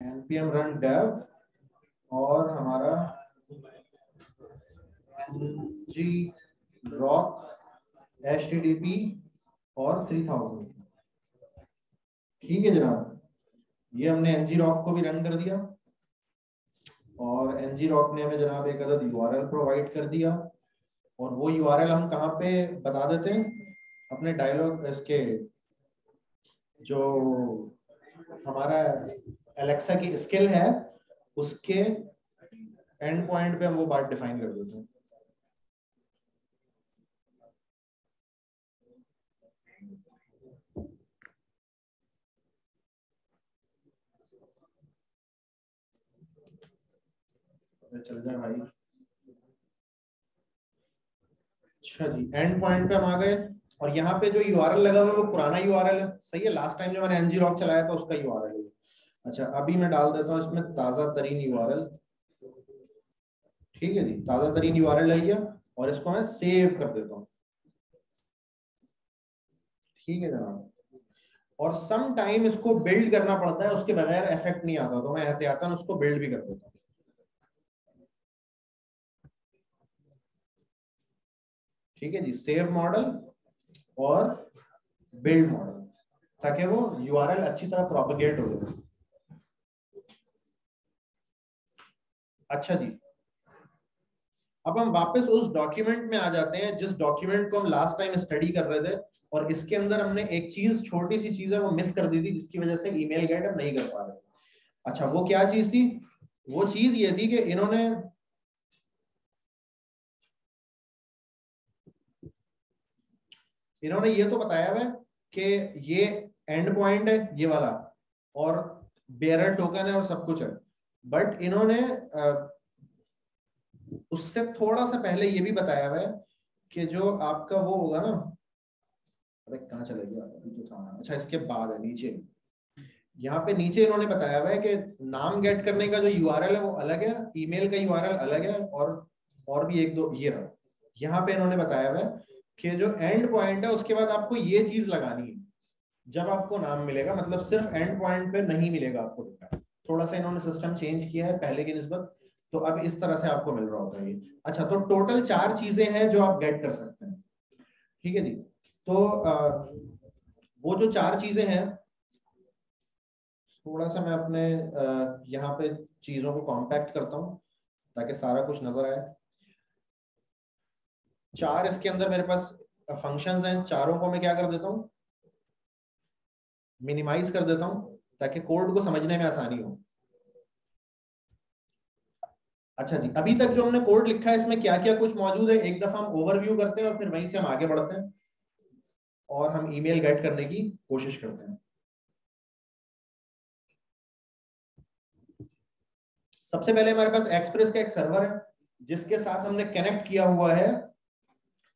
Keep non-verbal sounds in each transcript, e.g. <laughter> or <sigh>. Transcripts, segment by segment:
npm run dev और हमारा T D P और थ्री थाउज़ेंड ठीक है जनाब? ये हमने एनजी रॉक को भी रन कर दिया और एनजी रॉक ने हमें जनाब एक अदद यूआरएल प्रोवाइड कर दिया और वो यूआरएल हम कहाँ पे बता देते हैं? अपने डायलॉग इसके जो हमारा एलेक्सा की स्किल है, उसके एंड पॉइंट पे हम वो बात डिफाइन कर देते हैं। चल जाए भाई। अच्छा जी एंड पॉइंट पे हम आ गए, और यहाँ पे जो यूआरएल लगा हुआ है, वो पुराना यूआरएल है। सही है लास्ट टाइम जो मैंने एनजी रॉक चलाया था, उसका यूआरएल है। अच्छा अभी मैं डाल देता हूँ इसमें ताज़ा तरीन यूआरएल ठीक है जी, ताज़ा तरीन यूआरएल है और इसको मैं सेव कर देता हूँ। ठीक है जनाब। और सम टाइम इसको बिल्ड करना पड़ता है, उसके बगैर इफ़ेक्ट नहीं आता तो मैं एहतियातन उसको बिल्ड भी कर देता हूँ। ठीक है जी सेव मॉडल और बिल्ड मॉडल ताकि वो यूआरएल अच्छी तरह प्रोपोगेट हो जाए। अच्छा जी। अब हम वापस उस डॉक्यूमेंट में आ जाते हैं, जिस डॉक्यूमेंट को हम लास्ट टाइम स्टडी कर रहे थे, और इसके अंदर हमने एक चीज़ छोटी सी चीज़ है, वो मिस कर दी थी, जिसकी वजह से ईमेल गेट हम नहीं कर पा रहे। अच्छा वो क्या चीज़ थी? वो चीज़ ये थी कि इन्होंने इन्होंने ये तो बताया हुआ कि ये एंड पॉइंट है, ये वाला, और बेरर टोकन है, और सब कुछ है। बट इन्होंने उससे थोड़ा सा पहले ये भी बताया हुआ है कि जो आपका वो होगा ना, अरे कहाँ चले गया अभी तो था। अच्छा इसके बाद है, नीचे। यहाँ पे नीचे इन्होंने बताया हुआ है कि नाम गेट करने का जो यूआरएल है वो अलग है ईमेल का यूआरएल अलग है और और भी एक दो ये रहा। यहाँ पे इन्होंने बताया हुआ है कि जो एंड पॉइंट है, उसके बाद आपको ये चीज़ लगानी है। जब आपको नाम मिलेगा मतलब सिर्फ़ एंड पॉइंट पे नहीं मिलेगा आपको डेटा थोड़ा सा इन्होंने सिस्टम चेंज किया है पहले की नस्बत तो अब इस तरह से आपको मिल रहा होता है ये। अच्छा तो टोटल चार चीज़ें हैं जो आप गेट कर सकते हैं। ठीक है जी? तो आ, वो जो चार चीज़ें हैं थोड़ा सा मैं अपने यहाँ पे चीज़ों को कॉम्पैक्ट करता हूँ ताकि सारा कुछ नज़र आए। चार इसके अंदर मेरे पास फ़ंक्शंस हैं चारों को मैं क्या कर देता हूँ? मिनिमाइज कर देता हूँ। ताकि कोड को समझने में आसानी हो। अच्छा जी, अभी तक जो हमने कोड लिखा है, इसमें क्या क्या कुछ मौजूद है? एक दफ़ा हम ओवरव्यू करते हैं और फिर वहीं से हम आगे बढ़ते हैं। और हम ईमेल गेट करने की कोशिश करते हैं। सबसे पहले हमारे पास एक्सप्रेस का एक सर्वर है, जिसके साथ हमने कनेक्ट किया हुआ है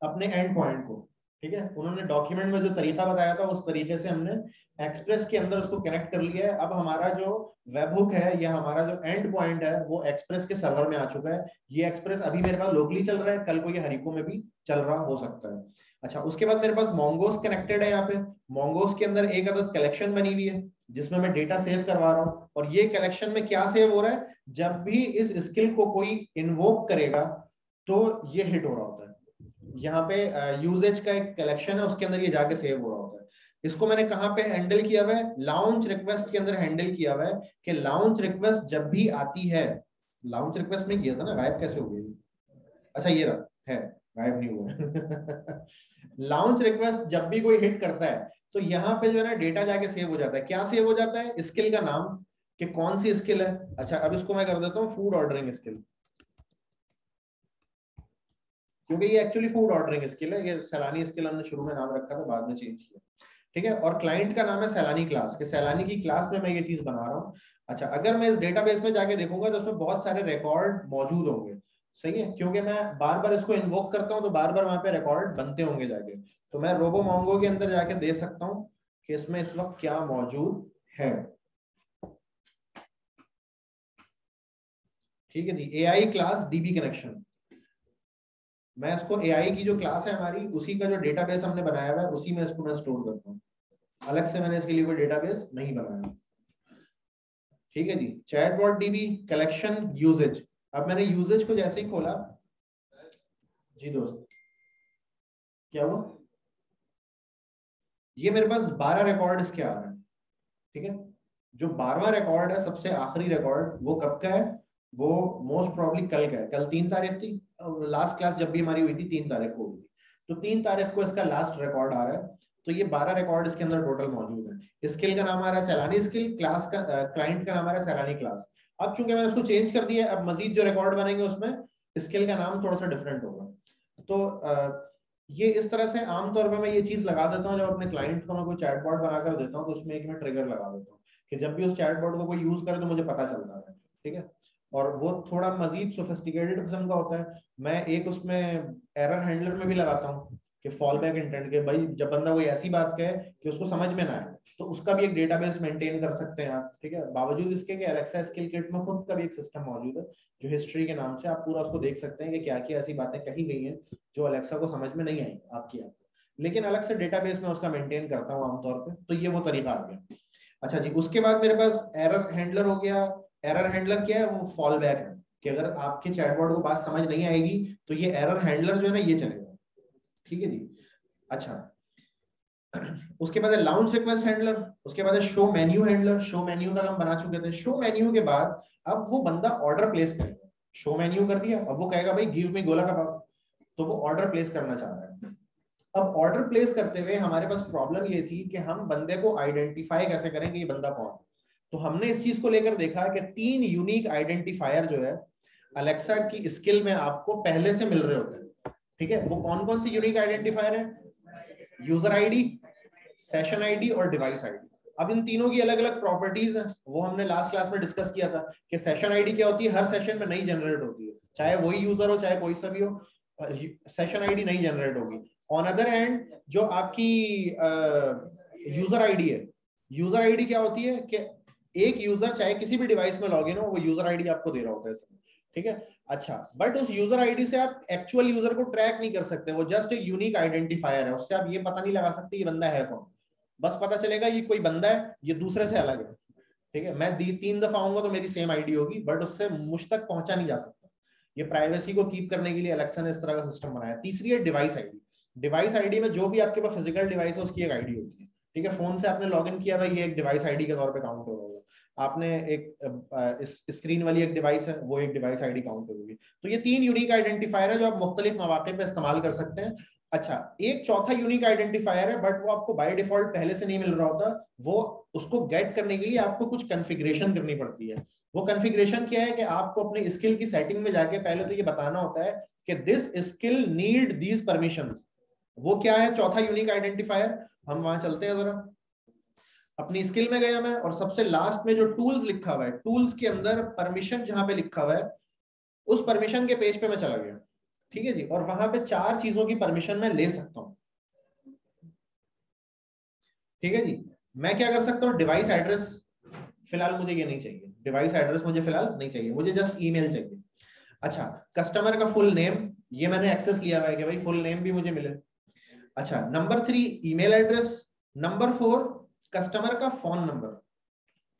अपने एंड पॉइंट को। ठीक है? उन्होंने डॉक्यूमेंट में जो तरीका बताया था, उस तरीके से हमने एक्सप्रेस के अंदर उसको कनेक्ट कर लिया है। अब हमारा जो वेबहुक है या हमारा जो एंड पॉइंट है, वो एक्सप्रेस के सर्वर में आ चुका है। ये एक्सप्रेस अभी मेरे पास लोकली चल रहा है, कल को ये हरिको में भी चल रहा हो सकता है। अच्छा उसके बाद मेरे पास मोंगोस कनेक्टेड है यहाँ पे। मोंगोस के अंदर एक अदद कलेक्शन बनी हुई है, जिसमें मैं डेटा सेव करवा रहा हूँ। और ये कलेक्शन में क्या सेव हो रहा है? जब भी इस स्किल को कोई इन्वोक करेगा तो ये हिट हो रहा होता है। यहाँ पे यूजेज का एक कलेक्शन है, उसके अंदर ये जाके सेव हो रहा होता है। इसको मैंने कहाँ पे हैंडल किया हुआ है? लाउंच रिक्वेस्ट के अंदर हैंडल किया हुआ है कि लाउंच रिक्वेस्ट जब भी आती है लाउंच रिक्वेस्ट में किया था ना, गायब कैसे हो गई? अच्छा ये रहा, है, गायब नहीं हुआ। <laughs> लाउंच रिक्वेस्ट जब भी कोई हिट करता है तो यहाँ पे जो है ना डेटा जाके सेव हो जाता है। क्या सेव हो जाता है? स्किल का नाम, कि कौन सी स्किल है? अच्छा अब इसको मैं कर देता हूँ फ़ूड ऑर्डरिंग स्किल क्योंकि ये एक्चुअली फ़ूड ऑर्डरिंग स्किल है, ये सैलानी स्किल हमने शुरू में नाम रखा था, बाद में चेंज किया। ठीक है? और क्लाइंट का नाम है सैलानी क्लास के सैलानी की क्लास में मैं ये चीज़ बना रहा हूँ। अच्छा अगर मैं इस डेटाबेस में जाके देखूँगा तो उसमें बहुत सारे रिकॉर्ड मौजूद होंगे। सही है? क्योंकि मैं बार बार इसको इन्वोक करता हूँ तो बार बार वहाँ पे रिकॉर्ड बनते होंगे जाके। तो मैं रोबो मोंगो के अंदर जाके दे सकता हूँ कि इसमें इस वक्त क्या मौजूद है। ठीक है जी? ए क्लास डीबी कनेक्शन मैं इसको एआई की जो क्लास है हमारी, उसी का जो डेटाबेस हमने बनाया हुआ है, उसी में इसको मैं स्टोर करता हूँ। अलग से मैंने इसके लिए कोई डेटाबेस नहीं बनाया। ठीक है जी? Chat bot DB collection uses अब मैंने यूजेज को जैसे ही खोला, जी दोस्त, क्या हुआ? ये मेरे पास बारह रिकॉर्ड इसके आ रहे हैं? ठीक है? जो बारवा रिकॉर्ड है, सबसे आखिरी रिकॉर्ड वो कब का है? वो मोस्ट प्रॉब्ली कल का है। कल तीन तारीख थी। लास्ट क्लास जब भी हमारी हुई थी, तीन तारीख को हुई थी तो तीन तारीख को इसका लास्ट रिकॉर्ड आ रहा है। तो ये बारह रिकॉर्ड इसके अंदर टोटल मौजूद है। स्किल का नाम आ रहा है सैलानी स्किल क्लास का क्लाइंट का नाम आ रहा है सैलानी क्लास अब चूँकि मैंने उसको चेंज कर दिया अब मजीद जो रिकॉर्ड बनेंगे उसमें स्किल का नाम थोड़ा सा डिफरेंट होगा। तो ये इस तरह से आमतौर पर मैं ये चीज़ लगा देता हूँ, जब अपने क्लाइंट को मैं कोई चैटबॉट बनाकर देता हूँ तो उसमें एक मैं ट्रिगर लगा देता हूँ कि जब भी उस चैटबॉट को कोई यूज़ करे तो मुझे पता चलता है। ठीक है? और वो थोड़ा मजीद सोफिस्टिकेटेड किस्म का होता है। मैं एक उसमें एरर हैंडलर में भी लगाता हूँ कि फॉल बैक इंटेंट के, भाई, जब बंदा कोई ऐसी बात कहे कि उसको समझ में ना आए तो उसका भी एक डेटाबेस मेंटेन कर सकते हैं आप, ठीक है? बावजूद इसके कि एलेक्सा स्किल किट में खुद का भी एक सिस्टम मौजूद है, जो हिस्ट्री के नाम से आप पूरा उसको देख सकते हैं कि क्या क्या ऐसी बातें कही गई हैं, जो अलेक्सा को समझ में नहीं आई आपकी आपको लेकिन अलग से डेटाबेस में उसका मेंटेन करता हूँ आमतौर पर तो ये वो तरीका आ गया। अच्छा जी, उसके बाद मेरे पास एरर हैंडलर हो गया एरर हैंडलर क्या है? वो फॉल बैक है। कि अगर आपके चैटबॉट को बात समझ नहीं आएगी तो ये एरर हैंडलर जो है ना, ये चलेगा। ठीक है जी? अच्छा। उसके बाद लाउंज रिक्वेस्ट हैंडलर उसके बाद show menu handler show menu का हम बना चुके थे। शो मेन्यू के बाद अब वो बंदा ऑर्डर प्लेस करेगा। शो मेन्यू कर दिया। अब वो कहेगा, भाई गिव मी गोला कबाब। तो वो ऑर्डर प्लेस करना चाह रहा है। अब ऑर्डर प्लेस करते हुए हमारे पास प्रॉब्लम ये थी कि हम बंदे को आइडेंटिफाई कैसे करेंगे, ये बंदा कौन तो हमने इस चीज़ को लेकर देखा कि तीन यूनिक आइडेंटिफायर जो है अलेक्सा की स्किल में आपको पहले से मिल रहे होते हैं। ठीक है? वो कौन कौन सी यूनिक आइडेंटिफायर है? यूज़र आईडी सेशन आईडी और डिवाइस आईडी अब इन तीनों की अलग अलग प्रॉपर्टीज़ हैं। वो हमने लास्ट क्लास में डिस्कस किया था कि सेशन आईडी क्या होती है? हर सेशन में नई जनरेट होती है। चाहे वही यूज़र हो, चाहे कोई सा भी हो सेशन आईडी नई जनरेट होगी। ऑन अदर एंड जो आपकी यूज़र आईडी है यूज़र आईडी क्या होती है कि एक यूज़र चाहे किसी भी डिवाइस में लॉग इन हो, वो यूज़र आईडी आपको दे रहा होता है ठीक है? अच्छा बट उस यूज़र आईडी से आप एक्चुअल यूज़र को ट्रैक नहीं कर सकते, वो जस्ट एक यूनिक आइडेंटिफायर है, उससे आप ये पता नहीं लगा सकते ये बंदा है कौन। बस पता चलेगा ये कोई बंदा है, ये दूसरे से अलग है। ठीक है? मैं तीन दफ़ा आऊँगा तो मेरी सेम आईडी होगी बट उससे मुझ तक पहुँचा नहीं जा सकता। ये प्राइवेसी को कीप करने के लिए अलेक्सा ने इस तरह का सिस्टम बनाया। तीसरी है डिवाइस आईडी डिवाइस आईडी में जो भी आपके पास फ़िज़िकल डिवाइस है, उसकी एक आईडी होती है। ठीक है? फ़ोन से आपने लॉग इन किया, भाई, ये एक डिवाइस आईडी के तौर पर काउंट होगा। आपने एक इस, स्क्रीन वाली एक डिवाइस है, वो एक डिवाइस आईडी काउंट करोगी तो ये तीन यूनिक आइडेंटिफायर है जो आप मुख्तलिफ़ मौके पे इस्तेमाल कर सकते हैं। अच्छा एक चौथा यूनिक आइडेंटिफायर है बट वो आपको बाय डिफ़ॉल्ट पहले से नहीं मिल रहा होता। वो, उसको गेट करने के लिए आपको कुछ कन्फिग्रेशन करनी पड़ती है। वो कन्फिग्रेशन क्या है कि आपको अपने स्किल की सेटिंग में जाके पहले तो ये बताना होता है कि this skill need these permission वो क्या है? चौथा यूनिक आइडेंटिफायर हम वहाँ चलते हैं जरा। अपनी स्किल में गया मैं, और सबसे लास्ट में जो टूल्स लिखा हुआ है टूल्स के अंदर परमिशन जहाँ पे लिखा हुआ है, उस परमिशन के पेज पे मैं चला गया। ठीक है जी? और वहाँ पे चार चीज़ों की परमिशन मैं ले सकता हूँ। ठीक है जी? मैं क्या कर सकता हूँ? डिवाइस एड्रेस फ़िलहाल मुझे ये नहीं चाहिए। डिवाइस एड्रेस मुझे फ़िलहाल नहीं चाहिए। मुझे जस्ट ईमेल चाहिए। अच्छा कस्टमर का फुल नेम ये मैंने एक्सेस किया हुआ है कि भाई फुल नेम भी मुझे मिले। अच्छा number three email address number four customer का फ़ोन नंबर।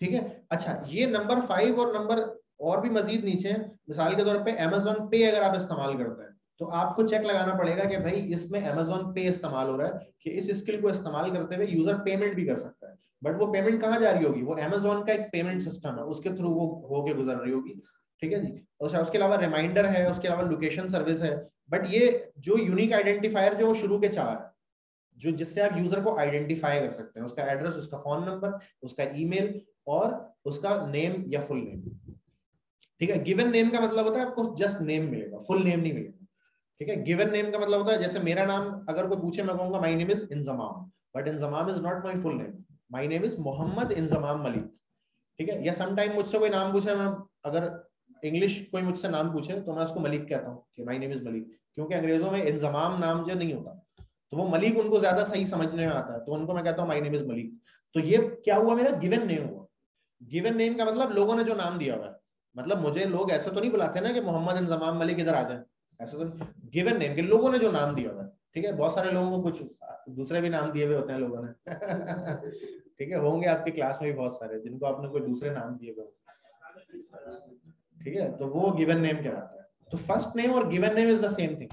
ठीक है? अच्छा ये नंबर फाइव और नंबर और भी मजीद नीचे मिसाल के तौर पे अमेजोन पे अगर आप इस्तेमाल करते हैं तो आपको चेक लगाना पड़ेगा कि भाई इसमें अमेजोन पे इस्तेमाल हो रहा है कि इस स्किल को इस्तेमाल करते हुए यूज़र पेमेंट भी कर सकता है। बट वो पेमेंट कहाँ जा रही होगी? वो अमेजोन का एक पेमेंट सिस्टम है, उसके थ्रू वो होके गुजर रही होगी। ठीक है जी? अच्छा उसके अलावा रिमाइंडर है, उसके अलावा लोकेशन सर्विस है। बट ये जो यूनिक आइडेंटिफायर जो शुरू के चाह है जो जिससे आप यूज़र को आइडेंटिफाई कर सकते हैं, उसका एड्रेस उसका फ़ोन नंबर उसका ईमेल और उसका नेम या फुल नेम ठीक है? गिवन नेम का मतलब होता है आपको जस्ट नेम मिलेगा फुल नेम नहीं मिलेगा। ठीक है? गिवन नेम का मतलब होता है, जैसे मेरा नाम, अगर कोई पूछे, मैं कहूँगा my name is Inzamam but Inzamam is not my full name my name is Mohammad Inzamam Malik ठीक है? या समटाइम मुझसे कोई नाम पूछे, मैं अगर इंग्लिश कोई मुझसे नाम पूछे तो मैं उसको मलिक कहता हूँ माई नेम इज़ मलिक क्योंकि अंग्रेज़ों में इंजमाम नाम जो नहीं होता। तो वो मलिक उनको ज़्यादा सही समझने में आता है। तो उनको मैं कहता हूँ माई नेम इज़ मलिक. तो ये क्या हुआ मेरा? गिवन नेम हुआ। गिवन नेम का मतलब लोगों ने जो नाम दिया हुआ है। मतलब मुझे लोग ऐसे तो नहीं बुलाते ना कि मोहम्मद इंजमाम मलिक इधर आ जाए। ऐसा तो गिवन नेम के लोगों ने जो नाम दिया हुआ है। ठीक है? बहुत सारे लोगों को कुछ दूसरे भी नाम दिए हुए होते हैं लोगों ने। <laughs> ठीक है? होंगे आपके क्लास में भी बहुत सारे, जिनको आपने कोई दूसरे नाम दिए हुए ठीक है? तो वो गिवन नेम कहलाता है। तो फ़र्स्ट नेम और given name is the same thing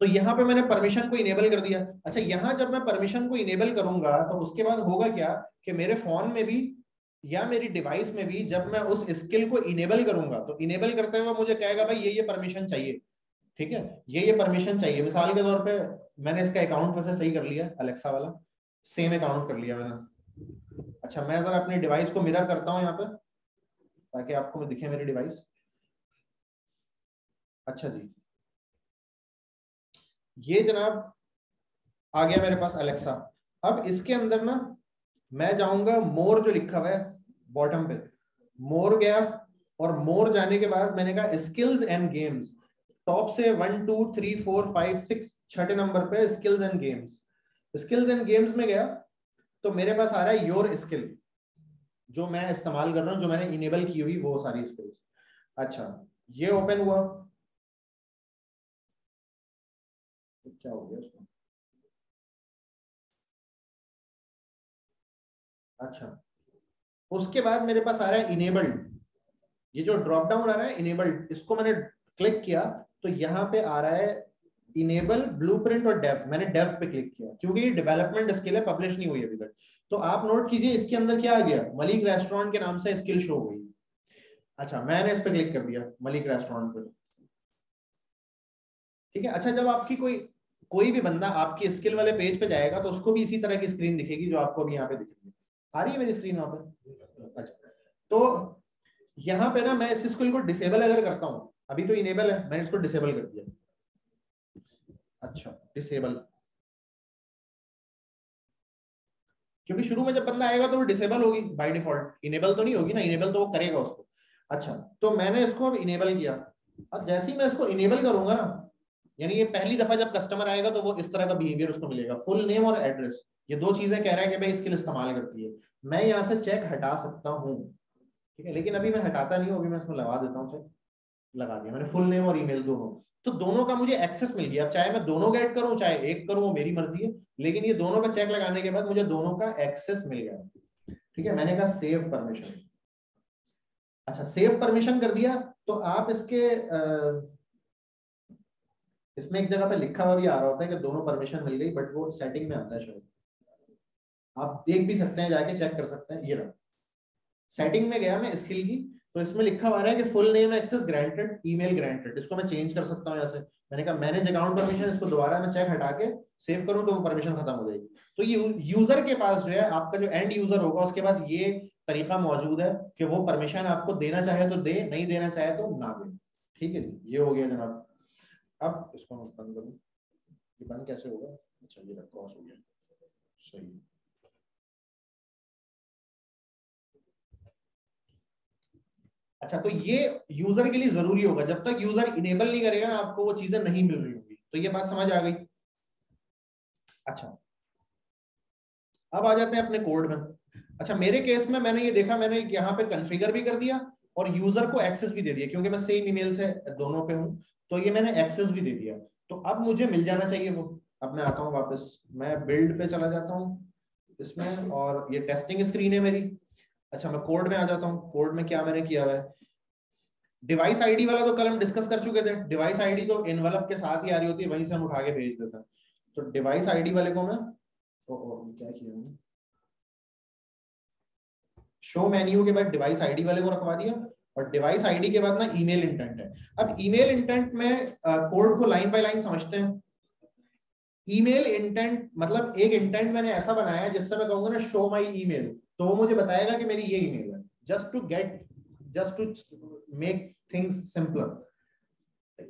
तो यहाँ पे मैंने परमिशन को इनेबल कर दिया। अच्छा यहाँ जब मैं परमिशन को इनेबल करूँगा तो उसके बाद होगा क्या कि मेरे फ़ोन में भी या मेरी डिवाइस में भी जब मैं उस स्किल को इनेबल करूँगा तो इनेबल करते हुए मुझे कहेगा, भाई ये ये परमिशन चाहिए। ठीक है? ये ये परमिशन चाहिए। मिसाल के तौर पे मैंने इसका अकाउंट वैसे सही कर लिया अलेक्सा वाला। सेम अकाउंट कर लिया मैंने। अच्छा मैं जरा अपनी डिवाइस को मिरर करता हूँ यहाँ पे, ताकि आपको दिखे मेरी डिवाइस अच्छा जी। ये जनाब, आ गया मेरे पास अलेक्सा अब इसके अंदर ना, मैं जाऊँगा मोर जो लिखा हुआ है बॉटम पे। मोर गया, और मोर जाने के बाद मैंने कहा स्किल्स एंड गेम्स टॉप से one two three four five six छठे नंबर पे skills and games skills and games में गया तो मेरे पास आ रहा है योर स्किल जो मैं इस्तेमाल कर रहा हूँ, जो मैंने इनेबल की हुई वो सारी स्किल्स अच्छा ये ओपन हुआ। क्या हो गया उसमें अच्छा। उसके बाद मेरे पास आ रहा है इनेबल्ड ये जो ड्रॉप डाउन आ रहा है इनेबल्ड इसको मैंने क्लिक किया तो यहाँ पे आ रहा है इनेबल ब्लूप्रिंट और डेफ मैंने डेफ पे क्लिक किया, क्योंकि ये डेवलपमेंट स्किल है पब्लिश नहीं हुई अभी तक। तो आप नोट कीजिए, इसके अंदर क्या आ गया? मलिक रेस्टोरेंट के नाम से स्किल शो हुई अच्छा मैंने इस पे क्लिक कर दिया, मलिक रेस्टोरेंट पे। ठीक है? अच्छा जब आपकी कोई कोई भी बंदा आपकी स्किल वाले पेज पे जाएगा तो उसको भी इसी तरह की स्क्रीन दिखेगी जो आपको अभी यहाँ पे दिख रही है। आ रही है मेरी स्क्रीन वहाँ पे? अच्छा। तो यहाँ पे ना मैं इस स्किल को डिसेबल अगर करता हूँ, अभी तो इनेबल है, मैंने इसको डिसेबल कर दिया। अच्छा डिसेबल क्योंकि शुरू में जब बंदा आएगा तो वो डिसेबल होगी बाय डिफ़ॉल्ट इनेबल तो नहीं होगी ना इनेबल तो वो करेगा उसको। अच्छा तो मैंने इसको अब इनेबल किया। अब जैसे ही मैं इसको इनेबल करूँगा ना यानी ये पहली दफ़ा जब कस्टमर आएगा तो वो इस तरह का बिहेवियर उसको मिलेगा। फुल नेम और एड्रेस ये दो चीज़ें कह रहा है कि भाई स्किल इस्तेमाल करती है। मैं यहाँ से चेक हटा सकता हूँ। ठीक है? लेकिन अभी मैं हटाता नहीं हूँ, अभी मैं इसमें लगा देता हूँ चेक लगा दिया। मैंने फुल नेम और ईमेल दोनों तो दोनों का मुझे एक्सेस मिल गया। चाहे मैं दोनों गेट करूँ, चाहे एक करूँ, वो मेरी मर्ज़ी है। लेकिन ये दोनों का चेक लगाने के बाद मुझे दोनों का एक्सेस मिल गया। ठीक है? मैंने कहा सेव परमिशन अच्छा सेव परमिशन कर दिया। तो आप इसके इसमें एक जगह पे लिखा हुआ भी आ रहा होता है कि दोनों परमिशन मिल गई बट वो सेटिंग में आता है शायद आप देख भी सकते हैं, जाके चेक कर सकते हैं, ये रहा। सेटिंग में गया मैं स्किल की तो इसमें लिखा हुआ है कि full name access granted email granted इसको मैं चेंज कर सकता हूँ यहाँ से। मैंने कहा मैनेज अकाउंट परमिशन इसको दोबारा मैं चेक हटा के सेव करूँ तो वो परमिशन खत्म हो जाएगी। तो ये यूज़र के पास जो है, आपका जो एंड यूज़र होगा, उसके पास ये तरीका मौजूद है कि वो परमिशन आपको देना चाहे तो दे, नहीं देना चाहे तो ना दे। ठीक है ये हो गया जनाब। अब इसको मैं बंद करूँ। ये बंद कैसे होगा? अच्छा ये क्रॉस हो गया। सही। अच्छा तो ये यूज़र के लिए ज़रूरी होगा। जब तक यूज़र इनेबल नहीं करेगा ना, आपको वो चीज़ें नहीं मिल रही होगी। तो ये बात समझ आ गई। अच्छा। अब आ जाते हैं अपने कोड में। अच्छा मेरे केस में मैंने ये देखा, मैंने यहाँ पे कन्फिगर भी कर दिया और यूज़र को एक्सेस भी दे दिया, क्योंकि मैं सेम ईमेल से दोनों पे हूँ। तो ये मैंने एक्सेस भी दे दिया। तो अब मुझे मिल जाना चाहिए वो। अब मैं आता हूँ वापस। मैं बिल्ड पे चला जाता हूँ इसमें और ये टेस्टिंग स्क्रीन है मेरी। अच्छा मैं कोड में आ जाता हूँ। कोड में क्या मैंने किया हुआ है? डिवाइस आईडी वाला तो कल हम डिस्कस कर चुके थे। डिवाइस आईडी तो इनवलप के साथ ही आ रही होती है वहीं से हम उठा के भेज देते हैं। तो डिवाइस आईडी वाले को मैं ओ, ओ, क्या किया मैंने? शो मेन्यू के बाद डिवाइस आईडी वाले को रखवा दिया। और डिवाइस आईडी के बाद ना ईमेल इंटेंट है। अब ईमेल इंटेंट में कोड को लाइन बाय लाइन समझते हैं। ईमेल इंटेंट मतलब एक इंटेंट मैंने ऐसा बनाया जिससे मैं कहूँगा ना शो माई ईमेल तो वो मुझे बताएगा कि मेरी ये ईमेल है। Just to get just to make things simpler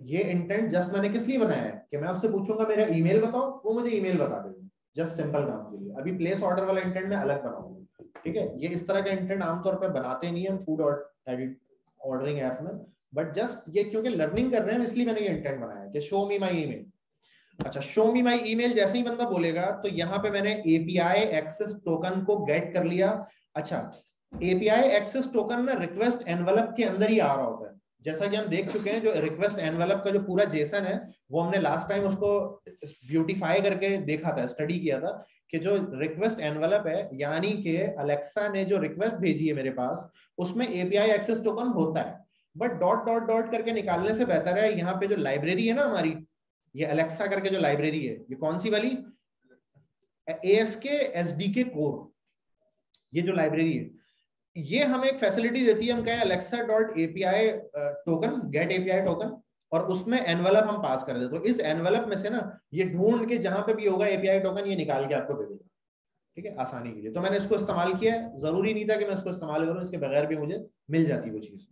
ये इंटेंट जस्ट मैंने किस लिए बनाया है? कि मैं उससे पूछूँगा, मेरा ईमेल बताओ, वो मुझे ईमेल बता देगा। जस्ट सिंपल काम के लिए। अभी प्लेस ऑर्डर वाला इंटेंट मैं अलग बनाऊँगा। ठीक है? ये इस तरह का इंटेंट आमतौर पर बनाते नहीं है फ़ूड और एडिट ऑर्डरिंग ऐप में बट जस्ट ये क्योंकि लर्निंग कर रहे हैं, इसलिए मैंने ये इंटेंट बनाया कि शो मी माई ईमेल अच्छा शो मी माई ईमेल जैसे ही बंदा बोलेगा तो यहाँ पे मैंने एपीआई एक्सेस टोकन को गेट कर लिया। अच्छा एपीआई एक्सेस टोकन ना रिक्वेस्ट एनवलप के अंदर ही आ रहा होता है। जैसा कि हम देख चुके हैं, जो रिक्वेस्ट एनवलप का जो पूरा जेसन है, वो हमने लास्ट टाइम उसको ब्यूटिफाई करके देखा था स्टडी किया था कि जो रिक्वेस्ट एनवलप है, यानी कि अलेक्सा ने जो रिक्वेस्ट भेजी है मेरे पास, उसमें एपीआई एक्सेस टोकन होता है। बट डॉट डॉट डॉट करके निकालने से बेहतर है, यहाँ पे जो लाइब्रेरी है ना हमारी, ये अलेक्सा करके जो लाइब्रेरी है, ये कौन सी वाली? A S K S D K core ये जो लाइब्रेरी है ये हमें एक फैसिलिटी देती है, हम कहें Alexa dot API token get API token और उसमें एनवेलप हम पास कर देते तो इस एनवेलप में से ना, ये ढूंढ के जहाँ पे भी होगा एपीआई टोकन ये निकाल के आपको दे देगा। ठीक है? आसानी के लिए। तो मैंने इसको इस्तेमाल किया ज़रूरी नहीं था कि मैं इसको इस्तेमाल करूँ, इसके बगैर भी मुझे मिल जाती वो चीज़।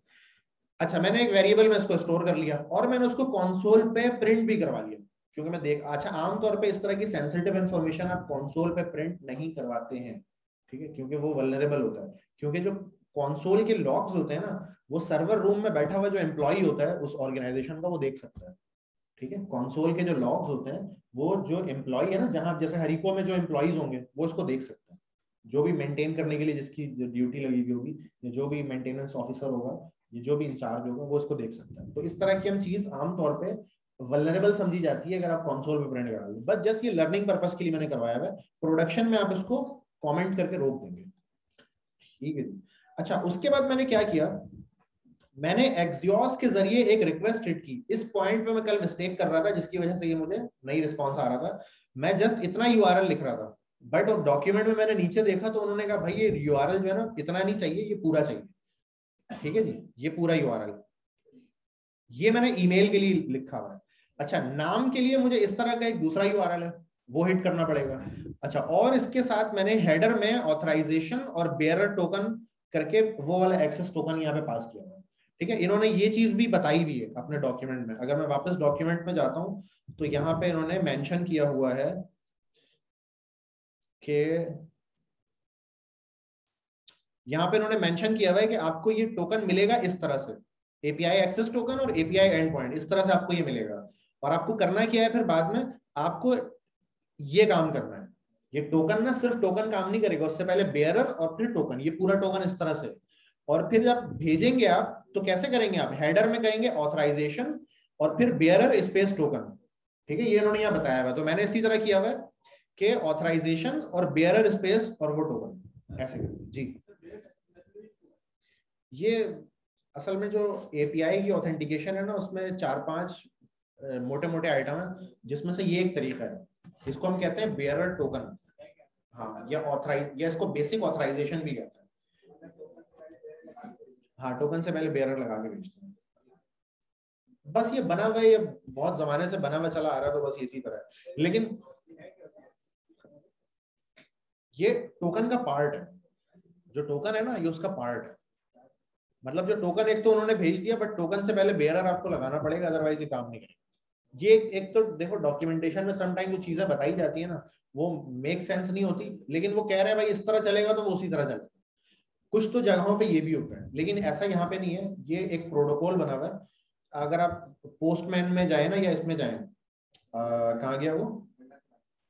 अच्छा मैंने एक वेरिएबल में इसको स्टोर कर लिया, और मैंने उसको कॉन्सोल पे प्रिंट भी करवा लिया। क्योंकि मैं देख अच्छा आमतौर पे इस तरह की सेंसिटिव इन्फॉर्मेशन आप कॉन्सोल पे प्रिंट नहीं करवाते हैं। ठीक है? क्योंकि वो वलनरेबल होता है। क्योंकि जो कॉन्सोल के लॉग्स होते हैं ना, वो सर्वर रूम में बैठा हुआ जो एम्प्लॉय होता है, उस ऑर्गेनाइजेशन का वो देख सकता है। ठीक है? कॉन्सोल के जो लॉग्स होते हैं, वो जो एम्प्लॉय है ना, जहाँ जैसे हरिको में जो एम्प्लॉयज़ होंगे, वो उसको देख सकते हैं। जो भी मेंटेन करने के लिए जिसकी जो ड्यूटी लगी हुई होगी, या जो भी मेंटेनेंस ऑफिसर होगा, ये जो भी इंचार्ज होगा, वो उसको देख सकता है। तो इस तरह की हम चीज़ आमतौर पे वलनरेबल समझी जाती है, अगर आप कॉन्सोल पे प्रिंट करा बस जस्ट ये लर्निंग पर्पज के लिए मैंने करवाया है। प्रोडक्शन में आप इसको कमेंट करके रोक देंगे। ठीक है जी। अच्छा उसके बाद मैंने क्या किया? मैंने एक्सियोस के ज़रिए एक रिक्वेस्ट हिट की। इस पॉइंट पे मैं कल मिस्टेक कर रहा था, जिसकी वजह से ये मुझे नई रिस्पॉन्स आ रहा था। मैं जस्ट इतना यूआरएल लिख रहा था। बट डॉक्यूमेंट में मैंने नीचे देखा तो उन्होंने कहा, भाई, ये यूआरएल जो है ना, इतना नहीं चाहिए, ये पूरा चाहिए। ठीक है जी? ये पूरा यूआरएल ये मैंने ईमेल के लिए लिखा हुआ है। अच्छा नाम के लिए मुझे इस तरह का एक दूसरा यूआरएल है, वो हिट करना पड़ेगा। अच्छा और इसके साथ मैंने हेडर में ऑथराइजेशन और बेयर टोकन करके वो वाला एक्सेस टोकन यहाँ पे पास किया हुआ ठीक है? इन्होंने ये चीज़ भी बताई हुई है अपने डॉक्यूमेंट में। अगर मैं वापस डॉक्यूमेंट में जाता हूँ तो यहाँ पे इन्होंने मेंशन किया हुआ है कि यहाँ पे इन्होंने मेंशन किया हुआ है कि आपको ये टोकन मिलेगा इस तरह से। एपीआई एक्सेस टोकन और एपीआई एंड पॉइंट इस तरह से आपको ये मिलेगा। और आपको करना क्या है फिर बाद में? आपको ये काम करना है। ये टोकन ना सिर्फ़ टोकन काम नहीं करेगा, उससे पहले बेयरर और फिर टोकन ये पूरा टोकन इस तरह से। और फिर जब भेजेंगे आप तो कैसे करेंगे आप? हेडर में करेंगे ऑथराइजेशन और फिर बेयरर स्पेस टोकन ठीक है, ये इन्होंने यहाँ बताया हुआ तो मैंने इसी तरह किया हुआ कि ऑथराइजेशन और बेयरर स्पेस और वो टोकन ऐसे जी। ये असल में जो एपीआई की ऑथेंटिकेशन है ना, उसमें चार पाँच मोटे मोटे आइटम है, जिसमें से ये एक तरीका है। इसको हम कहते हैं बेयरर टोकन हाँ या ऑथराइज या इसको बेसिक ऑथराइजेशन भी कहते हैं. हाँ टोकन से पहले बेयरर लगा के भेजते हैं. बस ये बना हुआ ये बहुत जमाने से बना हुआ चला आ रहा है तो बस इसी तरह लेकिन ये टोकन का पार्ट है. जो टोकन है ना, ये उसका पार्ट है. मतलब जो टोकन एक तो उन्होंने भेज दिया बट टोकन से पहले बेयरर आपको लगाना पड़ेगा अदरवाइज़ ये काम नहीं करेगा. ये एक तो देखो डॉक्यूमेंटेशन में समटाइम जो चीज़ें बताई जाती है ना, वो मेक सेंस नहीं होती, लेकिन वो कह रहे हैं, भाई, इस तरह चलेगा तो वो उसी तरह चलेगा। कुछ तो जगहों पे ये भी होता है, लेकिन ऐसा यहाँ पे नहीं है। ये एक प्रोटोकॉल बना हुआ है। अगर आप पोस्टमैन में जाए ना, या इसमें जाए कहा गया वो?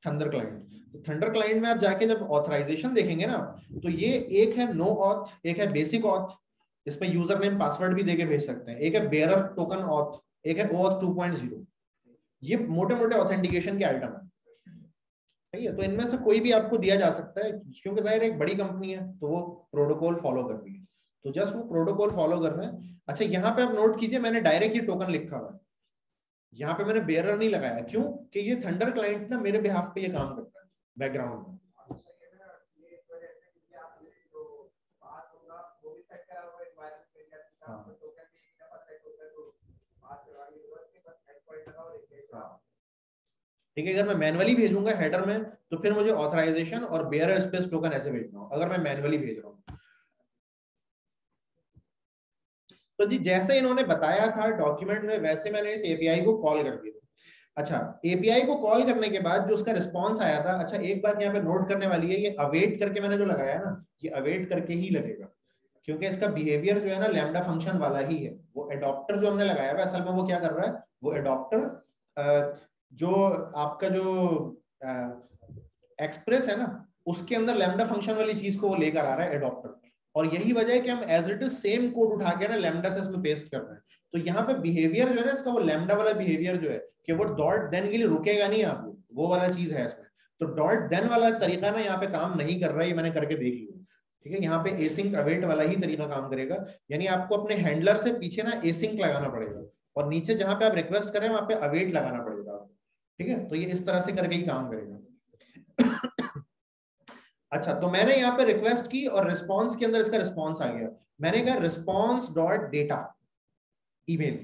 थंडर क्लाइंट तो थंडर क्लाइंट में आप जाके जब ऑथराइजेशन देखेंगे ना तो ये एक है नो ऑथ एक है बेसिक ऑथ इसमें यूज़र नेम पासवर्ड भी देके भेज सकते हैं। एक है बेरर टोकन ऑथ एक है ओथ टू पॉइंट ज़ीरो ये मोटे मोटे ऑथेंटिकेशन के आइटम है। सही है? तो इनमें से कोई भी आपको दिया जा सकता है, क्योंकि ज़ाहिर एक बड़ी कंपनी है तो वो प्रोटोकॉल फॉलो कर रही है। तो जस्ट वो प्रोटोकॉल फॉलो कर रहे हैं। अच्छा यहाँ पे आप नोट कीजिए, मैंने डायरेक्ट ये टोकन लिखा हुआ है। यहाँ पे मैंने बेरर नहीं लगाया। क्यों? कि ये थंडर क्लाइंट ना मेरे बिहाफ पे ये काम करता है बैकग्राउंड में। ठीक है, अगर मैं मैनुअली भेजूँगा हेडर में तो फिर मुझे ऑथराइजेशन और बेयर स्पेस टोकन ऐसे भेजना अगर मैं मैनुअली भेज रहा हूँ। तो जी, जैसे इन्होंने बताया था डॉक्यूमेंट में, वैसे मैंने इस एपीआई को कॉल कर दिया। अच्छा एपीआई को कॉल करने के बाद जो उसका रिस्पॉन्स आया था अच्छा एक बात यहाँ पे नोट करने वाली है, ये अवेट करके मैंने जो लगाया ना, ये अवेट करके ही लगेगा। क्योंकि इसका बिहेवियर जो है ना लैमडा फ़ंक्शन वाला ही है। वो एडॉप्टर जो हमने लगाया असल में वो क्या कर रहा है? वो एडॉप्टर जो आपका जो एक्सप्रेस है ना, उसके अंदर लैमडा फ़ंक्शन वाली चीज़ को वो लेकर आ रहा है एडॉप्टर और यही वजह है कि हम as it is same code उठा के ना लैमडा से इसमें पेस्ट कर रहे हैं। तो यहाँ पे बिहेवियर जो है ना, इसका वो लैमडा वाला बिहेवियर जो है कि वो डॉट देन के लिए रुकेगा नहीं आपको वो वाला चीज़ है इसमें। तो डॉट देन वाला तरीका ना यहाँ पे काम नहीं कर रहा है मैंने करके देख लिया। ठीक है, यहाँ पे एसिंक अवेट वाला ही तरीका काम करेगा। यानी आपको अपने हैंडलर से पीछे ना एसिंक लगाना पड़ेगा। और नीचे जहाँ पे आप रिक्वेस्ट करें वहाँ पे अवेट लगाना पड़ेगा। ठीक है? तो ये इस तरह से करके ही काम करेगा। <coughs> अच्छा तो मैंने यहाँ पे रिक्वेस्ट की और रिस्पॉन्स के अंदर इसका रिस्पॉन्स आ गया। मैंने कहा रिस्पॉन्स डॉट डेटा ईमेल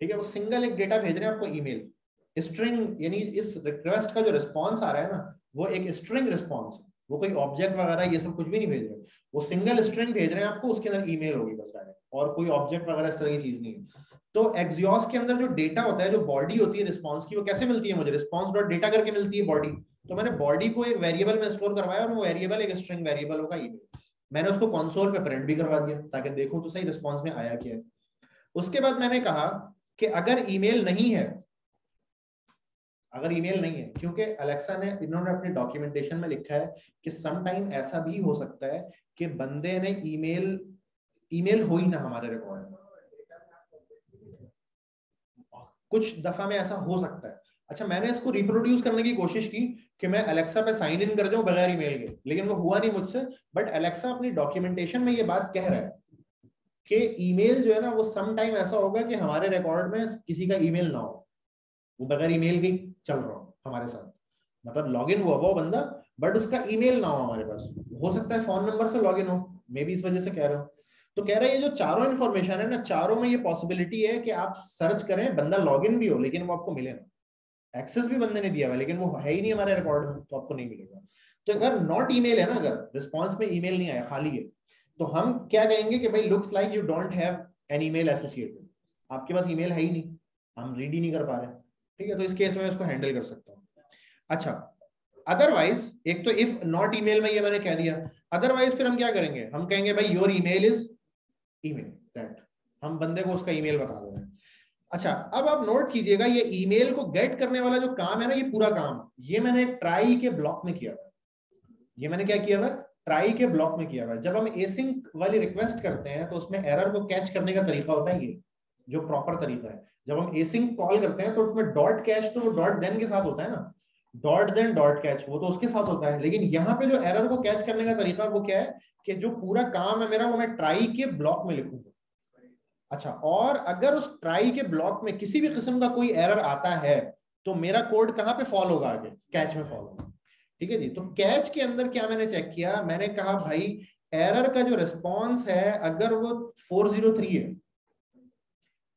ठीक है, वो सिंगल एक डेटा भेज रहे हैं आपको ईमेल स्ट्रिंग यानी इस रिक्वेस्ट का जो रिस्पॉन्स आ रहा है ना, वो एक स्ट्रिंग रिस्पॉन्स वो कोई ऑब्जेक्ट वगैरह, ये सब कुछ भी नहीं भेज रहे। वो सिंगल स्ट्रिंग भेज रहे हैं आपको, उसके अंदर ईमेल होगी बस और कोई ऑब्जेक्ट वगैरह इस तरह की चीज़ नहीं है। तो एक्सियोस के अंदर जो डेटा होता है, जो बॉडी होती है रिस्पॉन्स की, वो कैसे मिलती है मुझे? रिस्पॉन्स डॉट डेटा करके मिलती है बॉडी तो मैंने बॉडी को एक वेरिएबल में स्टोर करवाया और वो वेरिएबल एक स्ट्रिंग वेरिएबल होगा ईमेल मैंने उसको कंसोल पे प्रिंट भी करवा दिया, ताकि देखूँ तो सही रिस्पॉन्स में आया क्या है. उसके बाद मैंने कहा कि अगर ईमेल नहीं है, अगर ईमेल नहीं है, क्योंकि अलेक्सा ने, इन्होंने अपने डॉक्यूमेंटेशन में लिखा है कि सम टाइम ऐसा भी हो सकता है कि बंदे ने ईमेल ईमेल हो ही ना हमारे रिकॉर्ड में. कुछ दफ़ा में ऐसा हो सकता है। अच्छा मैंने इसको रिप्रोड्यूस करने की कोशिश की कि मैं अलेक्सा पे साइन इन कर जाऊँ बगैर ईमेल के, लेकिन वो हुआ नहीं मुझसे। बट अलेक्सा अपनी डॉक्यूमेंटेशन में ये बात कह रहा है कि ईमेल जो है ना, वो सम टाइम ऐसा होगा कि हमारे रिकॉर्ड में किसी का ईमेल ना हो। वो बगैर ईमेल के चल रहा हो हमारे साथ। मतलब लॉग इन हुआ वो बंदा बट उसका ईमेल ना हो हमारे पास। हो सकता है फ़ोन नंबर से लॉग इन हो मे भी इस वजह से कह रहा हूँ। तो कह रहा है, ये जो चारों इन्फॉर्मेशन है ना, चारों में ये पॉसिबिलिटी है कि आप सर्च करें, बंदा लॉग इन भी हो, लेकिन वो आपको मिले ना। एक्सेस भी बंदे ने दिया हुआ लेकिन वो है ही नहीं हमारे रिकॉर्ड में तो आपको नहीं मिलेगा। तो अगर नॉट ईमेल है ना, अगर रिस्पॉन्स में ईमेल नहीं आया, खाली है तो हम क्या कहेंगे कि भाई looks like you don't have an email associated आपके पास ईमेल है ही नहीं, हम रीड ही नहीं कर पा रहे। ठीक है तो इस केस में उसको हैंडल कर सकता हूँ। अच्छा अदरवाइज़ एक तो इफ़ नॉट ईमेल में ये मैंने कह दिया। अदरवाइज़ फिर हम क्या करेंगे? हम कहेंगे, भाई your email is email that हम बंदे को उसका ईमेल बता दे रहे हैं। अच्छा अब आप नोट कीजिएगा, ये ईमेल को गेट करने वाला जो काम है ना, ये पूरा काम, ये मैंने ट्राई के ब्लॉक में किया हुआ ये मैंने क्या किया हुआ ट्राई के ब्लॉक में किया हुआ जब हम एसिंक वाली रिक्वेस्ट करते हैं तो उसमें एरर को कैच करने का तरीका होता है ये, जो प्रॉपर तरीका है। जब हम एसिंक कॉल करते हैं तो उसमें डॉट कैच तो डॉट देन के साथ होता है ना। डॉट देन डॉट कैच, वो तो उसके साथ होता है। लेकिन यहाँ पे जो एरर को कैच करने का तरीका वो क्या है कि जो पूरा काम है मेरा वो मैं ट्राई के ब्लॉक में लिखूँगा। अच्छा और अगर उस ट्राई के ब्लॉक में किसी भी किस्म का कोई एरर आता है तो मेरा कोड कहाँ पे फॉल होगा आगे? कैच में फॉल होगा। ठीक है जी? तो कैच के अंदर क्या मैंने चेक किया? मैंने कहा, भाई एरर का जो रिस्पॉन्स है, अगर वो 403 है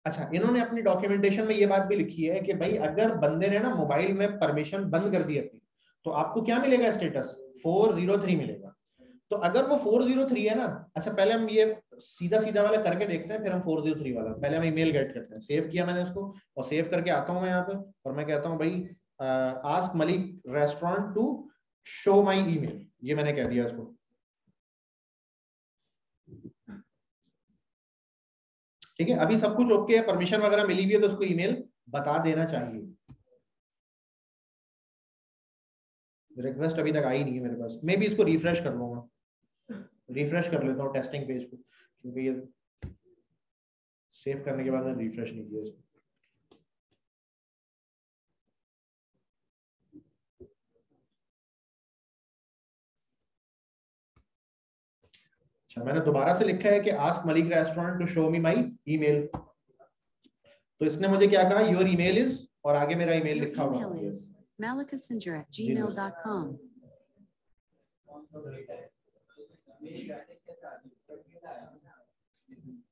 अच्छा इन्होंने अपनी डॉक्यूमेंटेशन में ये बात भी लिखी है कि भाई, अगर बंदे ने ना मोबाइल में परमिशन बंद कर दी अपनी तो आपको क्या मिलेगा स्टेटस 403 मिलेगा। तो अगर वो 403 है ना अच्छा पहले हम ये सीधा सीधा वाला करके देखते हैं, फिर हम 403 वाला। पहले हम ईमेल गेट करते हैं। सेव किया मैंने उसको, और सेव करके आता हूँ मैं यहाँ पे, और मैं कहता हूँ, भाई ask Malik restaurant to show my email ये मैंने कह दिया उसको। ठीक है? अभी सब कुछ ओके है परमिशन वगैरह मिली हुई है तो उसको ईमेल बता देना चाहिए। रिक्वेस्ट अभी तक आई नहीं है मेरे पास। मैं भी इसको रिफ्रेश कर लूँगा रिफ्रेश कर लेता हूँ टेस्टिंग पेज को, क्योंकि ये सेव करने के बाद मैंने रिफ्रेश नहीं किया इसको। अच्छा मैंने दोबारा से लिखा है कि ask Malik restaurant to show me my email तो इसने मुझे क्या कहा? योर ईमेल इज़ और आगे मेरा ईमेल लिखा हुआ.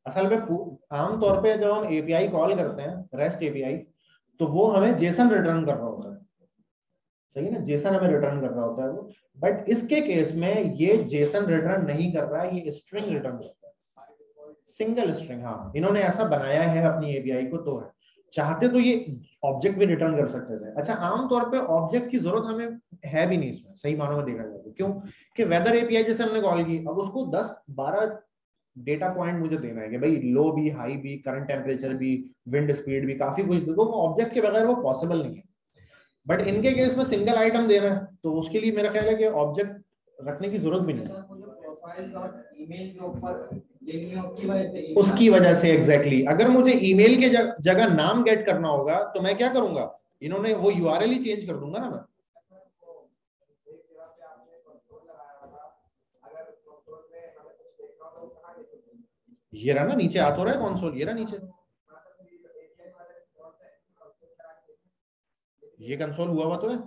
असल में आमतौर पे जब हम एपीआई कॉल करते हैं रेस्ट एपीआई तो वो हमें जेसन रिटर्न कर रहा होता है। सही है ना, जेसन हमें रिटर्न कर रहा होता है वो। बट इसके केस में ये जेसन रिटर्न नहीं कर रहा है ये स्ट्रिंग रिटर्न करता है। सिंगल स्ट्रिंग हाँ। इन्होंने ऐसा बनाया है अपनी एपीआई को तो है। चाहते तो ये ऑब्जेक्ट भी रिटर्न कर सकते थे। अच्छा आमतौर पे ऑब्जेक्ट की ज़रूरत हमें है भी नहीं इसमें। सही मानों में देखा जाए तो। क्यों? कि वेदर एपीआई जैसे हमने कॉल की, अब उसको 10 12 डेटा पॉइंट मुझे देना है कि भाई लो भी हाई भी करंट टेम्परेचर भी विंड स्पीड भी, काफ़ी कुछ दे दो ऑब्जेक्ट के बगैर वो पॉसिबल नहीं है। बट इनके केस में सिंगल आइटम दे रहा है तो उसके लिए मेरा ख्याल है कि ऑब्जेक्ट रखने की ज़रूरत भी नहीं। उसकी वजह से एग्जैक्टली exactly. अगर मुझे ईमेल के जगह नाम गेट करना होगा तो मैं क्या करूँगा? इन्होंने वो यूआरएल ही चेंज कर दूँगा ना मैं। ये रहा ना नीचे, आ तो रहा है कॉन्सोल ये रहा नीचे। ये कंसोल हुआ हुआ तो है।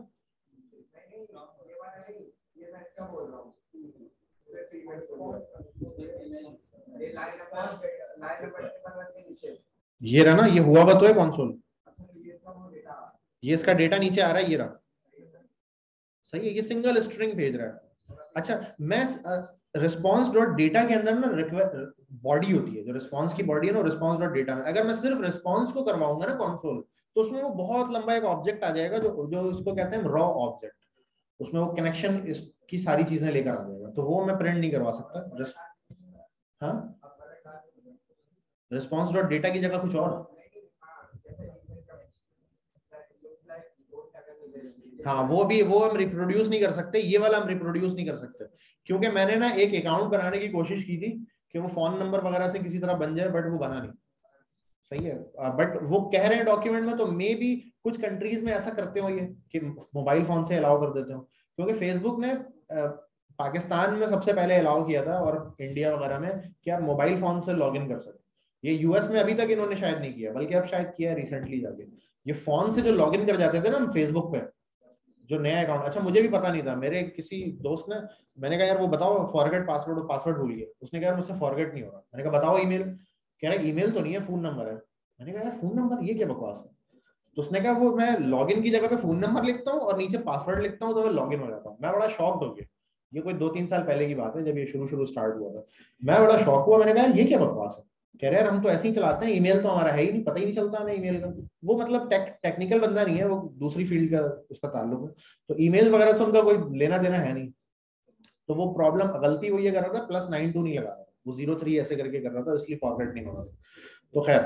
ये रहा ना, ये हुआ हुआ तो है कॉन्सोल ये इसका डेटा नीचे आ रहा है, ये रहा। सही है, ये सिंगल स्ट्रिंग भेज रहा है। अच्छा मैं रिस्पॉन्स डॉट डेटा के अंदर ना बॉडी होती है, जो रिस्पॉन्स की बॉडी है ना रिस्पॉन्स डॉट डेटा में। अगर मैं सिर्फ़ रिस्पॉन्स को करवाऊँगा ना कॉन्सोल तो उसमें वो बहुत लंबा एक ऑब्जेक्ट आ जाएगा जो जो उसको कहते हैं रॉ ऑब्जेक्ट उसमें वो कनेक्शन की सारी चीज़ें लेकर आ जाएगा। तो वो मैं प्रिंट नहीं करवा सकता। हाँ? रिस्पॉन्स डॉट डेटा की जगह कुछ और। हाँ वो भी, वो हम रिप्रोड्यूस नहीं कर सकते। ये वाला हम रिप्रोड्यूस नहीं कर सकते। क्योंकि मैंने ना एक अकाउंट बनाने की कोशिश की थी कि वो फ़ोन नंबर वगैरह से किसी तरह बन जाए बट वो बना नहीं। सही है। बट वो कह रहे हैं डॉक्यूमेंट में तो मे भी कुछ कंट्रीज़ में ऐसा करते हो ये, कि मोबाइल फ़ोन से अलाउ कर देते हो। क्योंकि फेसबुक ने पाकिस्तान में सबसे पहले अलाउ किया था और इंडिया वगैरह में कि आप मोबाइल फ़ोन से लॉग इन कर सकते ये यूएस में अभी तक इन्होंने शायद नहीं किया, बल्कि अब शायद किया रिसेंटली जाके। ये फ़ोन से जो लॉग इन कर जाते थे ना फेसबुक पे, जो नया अकाउंट अच्छा मुझे भी पता नहीं था। मेरे किसी दोस्त ने, मैंने कहा, यार, वो बताओ फॉरगेट पासवर्ड और पासवर्ड भूल गया। उसने कहा मुझसे फॉरगेट नहीं हो रहा। मैंने कहा, बताओ ईमेल कह रहा है ईमेल तो नहीं है फ़ोन नंबर है. मैंने कहा यार फ़ोन नंबर ये क्या बकवास है? तो उसने कहा वो मैं लॉग की जगह पे फ़ोन नंबर लिखता हूँ और नीचे पासवर्ड लिखता हूँ तो मैं लॉग हो जाता हूँ. मैं बड़ा शॉक्ड हो गया। ये कोई दो तीन साल पहले की बात है जब ये शुरू शुरू स्टार्ट हुआ था। मैं बड़ा शौक हुआ। मैंने कहा ये क्या बकवास है? कह रहे यार हम तो ऐसे ही चलाते हैं ईमेल तो हमारा है ही नहीं पता ही नहीं चलता हमें ईमेल का। वो मतलब टेक, टेक्निकल बंदा नहीं है वो दूसरी फ़ील्ड का उसका ताल्लुक है। तो ईमेल वगैरह से उनका कोई लेना देना है नहीं। तो वो प्रॉब्लम गलती वो ये कर रहा था प्लस नाइन टू नहीं लगा रहा। वो ज़ीरो थ्री ऐसे करके कर रहा था, इसलिए फॉरवर्ड नहीं हो रहा तो खैर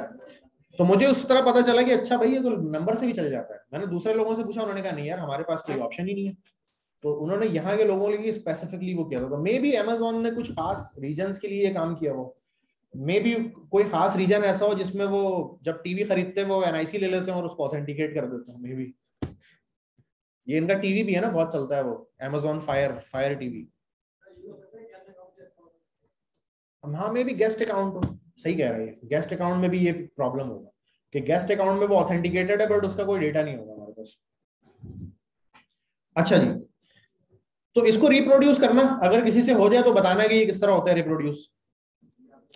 तो मुझे उस तरह पता चला कि अच्छा भाई, ये तो नंबर से भी चल जाता है। मैंने दूसरे लोगों से पूछा, उन्होंने कहा, नहीं यार, हमारे पास कोई ऑप्शन ही नहीं है। तो उन्होंने यहाँ के लोगों के लिए स्पेसिफिकली वो किया था। तो मे बी अमेजोन ने कुछ खास रीजन के लिए काम किया वो मे बी कोई खास रीजन ऐसा हो जिसमें वो जब टीवी खरीदते हैं वो एनआईसी ले लेते हैं और उसको ऑथेंटिकेट कर देते हैं मे बी ये इनका टीवी भी है ना, बहुत चलता है वो। अमेजोन फायर फायर टीवी हाँ मे बी गेस्ट अकाउंट सही कह रहे हैं गेस्ट अकाउंट में भी ये प्रॉब्लम होगा कि गेस्ट अकाउंट में वो ऑथेंटिकेटेड है बट उसका कोई डेटा नहीं होगा हमारे पास। अच्छा जी तो इसको रिप्रोड्यूस करना, अगर किसी से हो जाए तो बताना कि ये किस तरह होता है रिप्रोड्यूस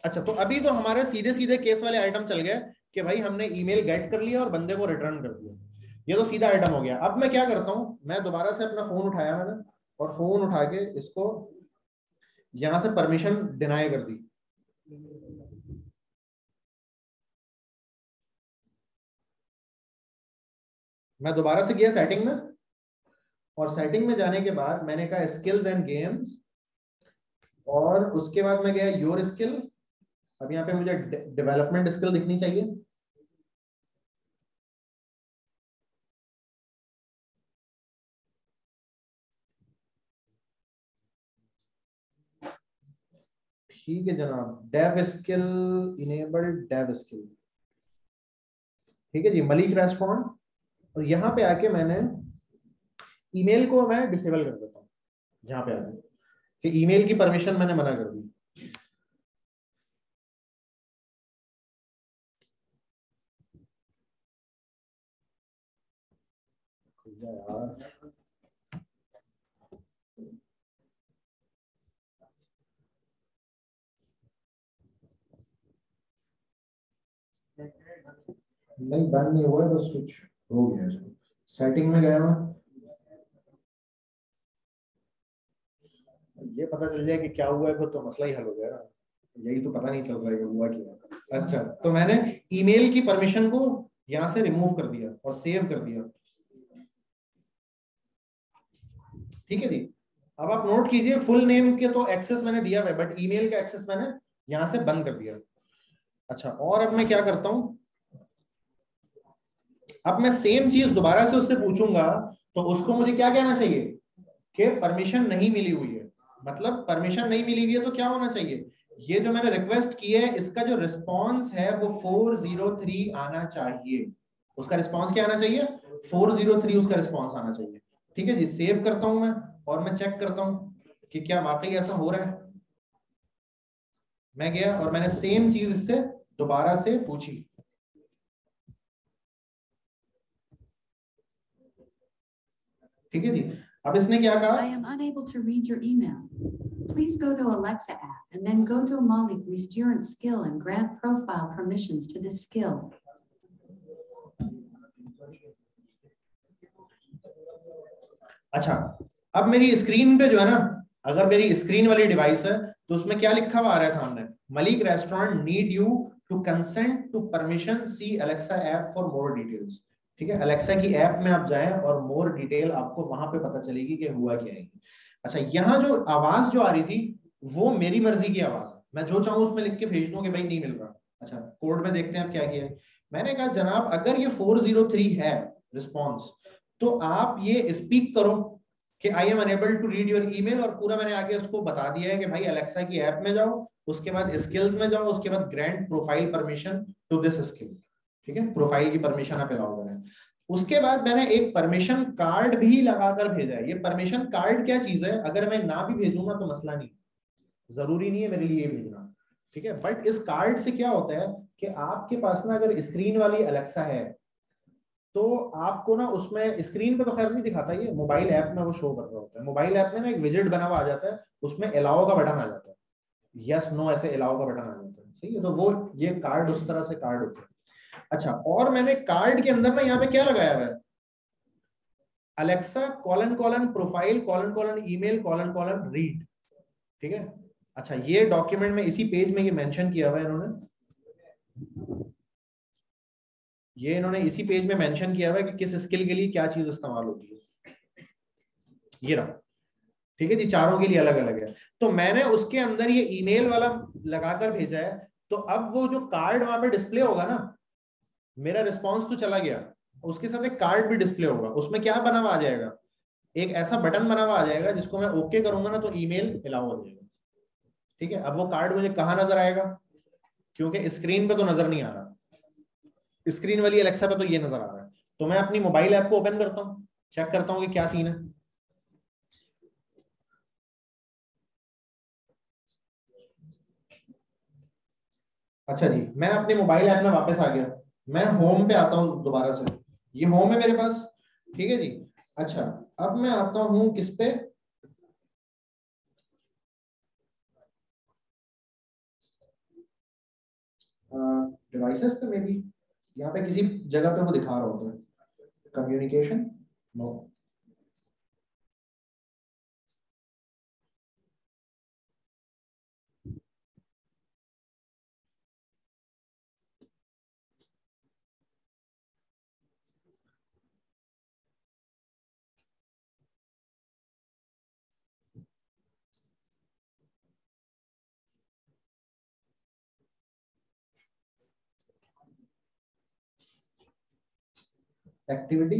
अच्छा तो अभी तो हमारे सीधे सीधे केस वाले आइटम चल गए कि भाई हमने ईमेल गेट कर लिया और बंदे को रिटर्न कर दिया। ये तो सीधा आइटम हो गया। अब मैं क्या करता हूँ, मैं दोबारा से अपना फ़ोन उठाया मैंने और फ़ोन उठा के इसको यहाँ से परमिशन डिनाई कर दी। मैं दोबारा से गया सेटिंग में? और सेटिंग में जाने के बाद मैंने कहा स्किल्स एंड गेम्स और उसके बाद मैं गया योर स्किल अब यहाँ पे मुझे डेवलपमेंट स्किल दिखनी चाहिए। ठीक है जनाब। Dev skill enable dev skill ठीक है जी, मलिक रेस्टोरेंट और यहाँ पे आके मैंने ईमेल को मैं डिसेबल कर देता हूँ। यहाँ पे आके कि ईमेल की परमिशन मैंने मना कर दी। यार। नहीं बंद नहीं हुआ है, बस कुछ हो गया इसको। सेटिंग में गया मैं। ये पता चल जाए कि क्या हुआ है तो मसला ही हल हो गया यही तो पता नहीं चल रहा है हुआ क्या अच्छा तो मैंने ईमेल की परमिशन को यहाँ से रिमूव कर दिया और सेव कर दिया। ठीक है जी? अब आप नोट कीजिए फुल नेम के तो एक्सेस मैंने दिया है बट ईमेल का एक्सेस मैंने यहाँ से बंद कर दिया। अच्छा और अब मैं क्या करता हूँ? अब मैं सेम चीज़ दोबारा से उससे पूछूँगा तो उसको मुझे क्या कहना चाहिए? कि परमिशन नहीं मिली हुई है। मतलब परमिशन नहीं मिली हुई है तो क्या होना चाहिए? ये जो मैंने रिक्वेस्ट की है, इसका जो रिस्पॉन्स है वो 403 आना चाहिए। उसका रिस्पॉन्स क्या आना चाहिए? 403 उसका रिस्पॉन्स आना चाहिए। ठीक है जी? सेव करता हूँ मैं और मैं चेक करता हूँ कि क्या वाकई ऐसा हो रहा है। मैं गया और मैंने सेम चीज़ इससे दोबारा से पूछी। ठीक है जी। अब इसने क्या कहा? I am unable to read your email please go to Alexa app and then go to Malik restaurant skill and grant profile permissions to this skill अच्छा अब मेरी स्क्रीन पे जो है ना अगर मेरी स्क्रीन वाली डिवाइस है तो उसमें क्या लिखा हुआ आ रहा है सामने? Malik restaurant need you to consent to permission see Alexa app for more details ठीक है? अलेक्सा की ऐप में आप जाएँ और मोर डिटेल आपको वहाँ पे पता चलेगी कि हुआ क्या है। अच्छा यहाँ जो आवाज़ जो आ रही थी, वो मेरी मर्ज़ी की आवाज़ है। मैं जो चाहूँ उसमें लिख के भेज दूँ कि भाई नहीं मिल रहा। अच्छा कोड में देखते हैं आप क्या किया है। मैंने कहा, जनाब, अगर ये 403 है रिस्पॉन्स तो आप ये स्पीक करो कि I am unable to read your email और पूरा मैंने आगे उसको बता दिया है कि भाई अलेक्सा की ऐप में जाओ, उसके बाद स्किल्स में जाओ, उसके बाद grant profile permission to this skill ठीक है? प्रोफ़ाइल की परमिशन आप अलाउ करें। उसके बाद मैंने एक परमिशन कार्ड भी लगाकर भेजा है। ये परमिशन कार्ड क्या चीज़ है? अगर मैं ना भी भेजूँगा तो मसला नहीं ज़रूरी नहीं है मेरे लिए भेजना। ठीक है? बट इस कार्ड से क्या होता है कि आपके पास ना अगर स्क्रीन वाली अलेक्सा है तो आपको ना उसमें स्क्रीन पे तो खैर नहीं दिखाता ये। मोबाइल ऐप में वो शो कर रहा होता है। मोबाइल ऐप में ना एक विज़िट बना हुआ आ जाता है, उसमें अलाउ का बटन आ जाता है। यस नो ऐसे अलाउ का बटन आ जाता है। सही है? तो वो, ये कार्ड उस तरह से कार्ड होता है। अच्छा और मैंने कार्ड के अंदर ना यहाँ पे क्या लगाया हुआ है? Alexa colon colon profile colon colon email colon colon read ठीक है? अच्छा ये डॉक्यूमेंट में इसी पेज में ये मेंशन किया हुआ है इन्होंने। ये इन्होंने इसी पेज में मेंशन किया हुआ है कि किस स्किल के लिए क्या चीज़ इस्तेमाल होती है। ये रहा। ठीक है जी, चारों के लिए अलग अलग है। तो मैंने उसके अंदर ये ईमेल वाला लगाकर भेजा है। तो अब वो जो कार्ड वहाँ पे डिस्प्ले होगा ना मेरा रिस्पॉन्स तो चला गया। उसके साथ एक कार्ड भी डिस्प्ले होगा। उसमें क्या बना हुआ आ जाएगा? एक ऐसा बटन बना हुआ आ जाएगा, जिसको मैं ओके करूँगा ना तो ईमेल अलाउ हो जाएगा। ठीक है? अब वो कार्ड मुझे कहा नज़र आएगा? क्योंकि स्क्रीन पे तो नज़र नहीं आ रहा। स्क्रीन वाली अलेक्सा पे तो ये नज़र आ रहा है। तो मैं अपनी मोबाइल ऐप को ओपन करता हूँ चेक करता हूँ कि क्या सीन है। अच्छा जी, मैं अपने मोबाइल ऐप में वापस आ गया। मैं होम पे आता हूँ दोबारा से। ये होम है मेरे पास? ठीक है जी? अच्छा अब मैं आता हूँ किस पे? डिवाइसेस पे मे बी यहाँ पे किसी जगह पे वो दिखा रहा होता है। कम्युनिकेशन नो एक्टिविटी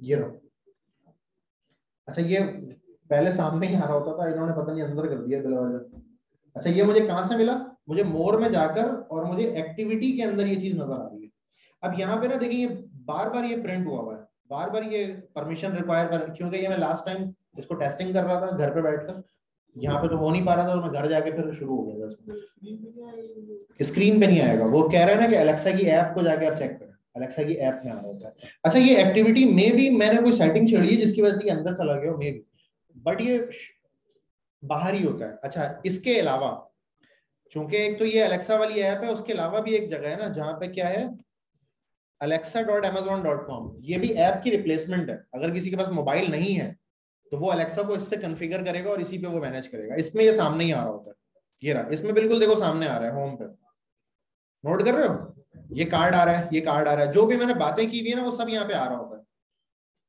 ये लो अच्छा ये पहले सामने ही आ रहा होता था, इन्होंने पता नहीं अंदर कर दिया दरवाज़ा। अच्छा ये मुझे कहाँ से मिला? मुझे मोर में जाकर और मुझे एक्टिविटी के अंदर ये चीज़ नज़र आ रही है। अब यहाँ पे ना देखिए ये बार बार ये प्रिंट हुआ हुआ है। बार बार ये परमिशन रिक्वायर कर, क्योंकि ये मैं लास्ट टाइम इसको टेस्टिंग कर रहा था, घर पे बैठकर। यहाँ पे तो हो नहीं पा रहा था तो मैं घर जाके फिर शुरू हो गया स्क्रीन पे नहीं आएगा वो। कह रहे हैं ना कि अलेक्सा की ऐप को जाके आप चेक करें। अलेक्सा की ऐप में आ रहा होता है। अच्छा ये एक्टिविटी में भी मैंने कोई सेटिंग छेड़ी है जिसकी वजह से ये अंदर चला गया मे भी बट ये बाहर ही होता है। अच्छा इसके अलावा चूँकि एक तो ये अलेक्सा वाली ऐप है उसके अलावा भी एक जगह है ना जहाँ पे क्या है? Alexa dot Amazon dot com ये भी ऐप की रिप्लेसमेंट है। अगर किसी के पास मोबाइल नहीं है तो वो अलेक्सा को इससे कन्फिगर करेगा और इसी पे वो मैनेज करेगा। इसमें ये सामने ही आ रहा होता है। ये रहा। इसमें बिल्कुल देखो सामने आ रहा है होम पे। नोट कर रहे हो? ये कार्ड आ रहा है, ये कार्ड आ रहा है। जो भी मैंने बातें की हुई है ना, वो सब यहाँ पे आ रहा होता है।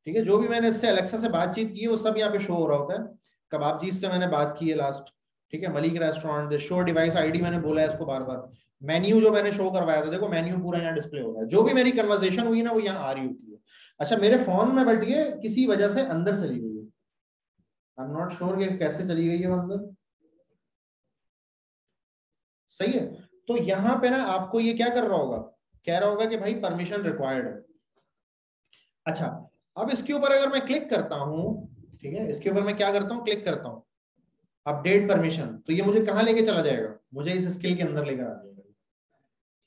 ठीक है? जो भी मैंने इससे अलेक्सा से बातचीत की है, वो सब यहाँ पे शो हो रहा होता है। कबाब जी से मैंने बात की है लास्ट ठीक है? Malik restaurant show device ID मैंने बोला है इसको बार बार मेन्यू जो मैंने शो करवाया था, देखो मेन्यू पूरा यहाँ डिस्प्ले हो रहा है। जो भी मेरी कन्वर्जेशन हुई ना, वो यहाँ आ रही होती है। अच्छा मेरे फ़ोन में ये किसी वजह से अंदर चली गई। आई एम नॉट श्योर कैसे चली गई है अंदर सही है। तो यहाँ पे ना आपको ये क्या कर रहा होगा? कह रहा होगा कि भाई परमिशन रिक्वायर्ड है। अच्छा अब इसके ऊपर अगर मैं क्लिक करता हूँ, ठीक है? इसके ऊपर मैं क्या करता हूँ? क्लिक करता हूँ। अपडेट परमिशन तो ये मुझे कहाँ लेके चला जाएगा? मुझे इस स्किल के अंदर लेकर आ जाएगा।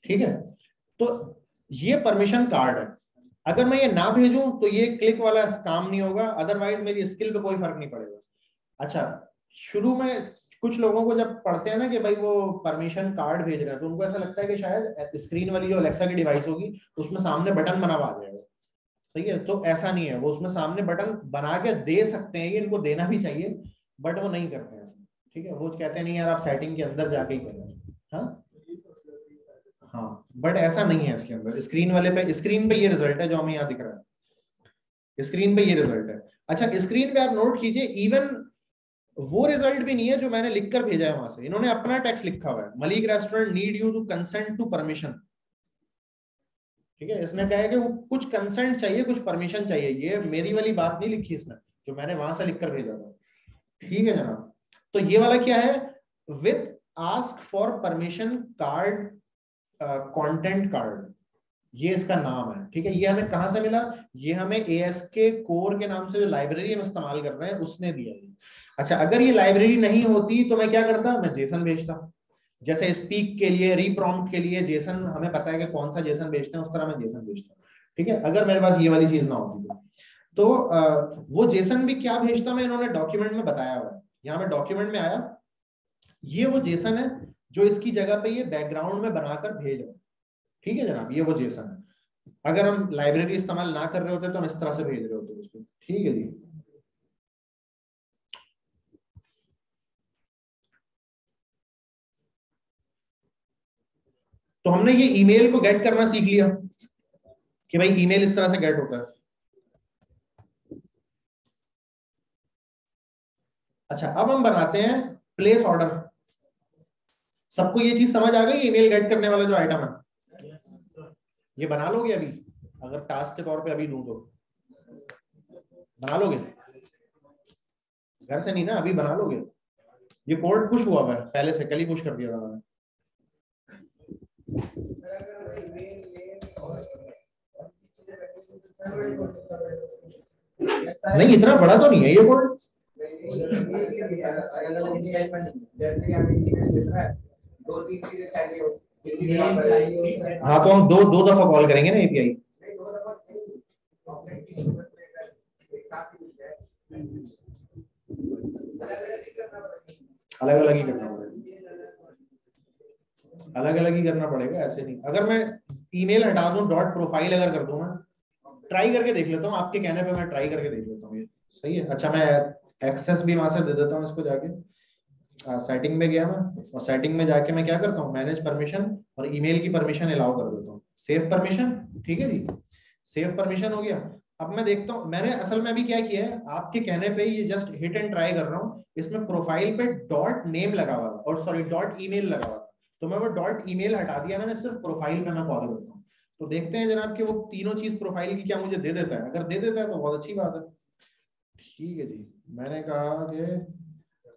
ठीक है? तो ये परमिशन कार्ड है। अगर मैं ये ना भेजूं तो ये क्लिक वाला काम नहीं होगा अदरवाइज़ मेरी स्किल पे कोई फ़र्क नहीं पड़ेगा। अच्छा शुरू में कुछ लोगों को जब पढ़ते हैं ना कि भाई वो परमिशन कार्ड भेज रहे हैं तो उनको ऐसा लगता है कि शायद स्क्रीन वाली जो अलेक्सा की डिवाइस होगी, उसमें सामने बटन बना हुआ जाएगा। सही है? तो ऐसा नहीं है, वो उसमें सामने बटन बना के दे सकते हैं, ये इनको देना भी चाहिए बट वो नहीं करते हैं। ठीक है? वो कहते हैं, नहीं यार, आप सेटिंग के अंदर जाके ही करें। हाँ? हाँ बट ऐसा नहीं है इसके अंदर। स्क्रीन वाले पे स्क्रीन पे ये रिज़ल्ट है जो हमें यहाँ दिख रहा है। स्क्रीन पे ये रिज़ल्ट है। अच्छा स्क्रीन पे आप नोट कीजिए इवन वो रिज़ल्ट भी नहीं है जो मैंने लिखकर भेजा है वहाँ से। इन्होंने अपना टेक्स्ट लिखा हुआ है। Malik restaurant need you to consent to permission ठीक है? इसने कहा है कि वो कुछ कंसेंट चाहिए, कुछ परमिशन चाहिए। ये मेरी वाली बात नहीं लिखी इसने, जो मैंने वहाँ से लिखकर भेजा था। ठीक है जनाब? तो ये वाला क्या है? With ask for permission card content card ये इसका नाम है, ठीक है? ये हमें कहाँ से मिला? ये हमें ए एस के कोर के नाम से जो लाइब्रेरी हम इस्तेमाल कर रहे हैं, उसने दिया है। अच्छा अगर ये लाइब्रेरी नहीं होती तो मैं क्या करता? मैं जेसन भेजता। जैसे स्पीक के लिए रीप्रॉम्प्ट के लिए जेसन हमें पता है कि कौन सा जेसन भेजते हैं, उस तरह मैं जेसन भेजता ठीक है? अगर मेरे पास ये वाली चीज़ ना होती तो। तो वो जेसन भी क्या भेजता मैं? इन्होंने डॉक्यूमेंट में बताया हुआ है। यहाँ पे डॉक्यूमेंट में आया, ये वो जेसन है जो इसकी जगह पे ये बैकग्राउंड में बनाकर भेज रहा ठीक है जनाब? ये वो जेसन है। अगर हम लाइब्रेरी इस्तेमाल ना कर रहे होते तो हम इस तरह से भेज रहे होते उसको ठीक है जी? तो हमने ये ईमेल को गेट करना सीख लिया। कि भाई ईमेल इस तरह से गेट होता है। अच्छा अब हम बनाते हैं प्लेस ऑर्डर सबको ये चीज़ समझ आ गई ईमेल गेट करने वाला जो आइटम है ये बना लोगे अभी अगर टास्क के तौर पे अभी दू तो बना लोगे घर से नहीं ना अभी बना लोगे ये कोड पुश हुआ है पहले से कल ही पुश कर दिया था मैंने नहीं इतना बड़ा तो नहीं है ये कोड हाँ तो हम दो दो दफ़ा कॉल करेंगे ना एपीआई अलग अलग ही करना पड़ेगा। अलग अलग ही करना पड़ेगा, ऐसे नहीं। अगर मैं ईमेल हटा दूँ डॉट प्रोफ़ाइल अगर कर दूँ मैं ट्राई करके देख लेता हूँ, आपके कहने पे मैं ट्राई करके देख लेता हूँ। ये सही है? अच्छा मैं एक्सेस भी वहाँ से दे देता हूँ इसको जाके। सेटिंग में गया मैं, और सेटिंग में जाके मैं क्या करता हूँ मैनेज परमिशन और ईमेल की परमिशन अलाउ कर देता हूँ। सेव परमिशन ठीक है जी। सेव परमिशन हो गया। अब मैं देखता हूँ, मैंने असल में अभी क्या किया है, आपके कहने पे ये जस्ट हिट एंड ट्राई कर रहा हूँ। इसमें प्रोफ़ाइल पे डॉट नेम लगा हुआ और सॉरी डॉट ईमेल लगा हुआ तो मैं वो डॉट ईमेल हटा दिया, मैंने सिर्फ़ प्रोफ़ाइल पे मैं कॉल करता हूँ। तो देखते हैं जनाब कि वो तीनों चीज़ प्रोफ़ाइल की क्या मुझे दे देता है। अगर दे देता है तो बहुत अच्छी बात है। ठीक है जी। मैंने कहा कि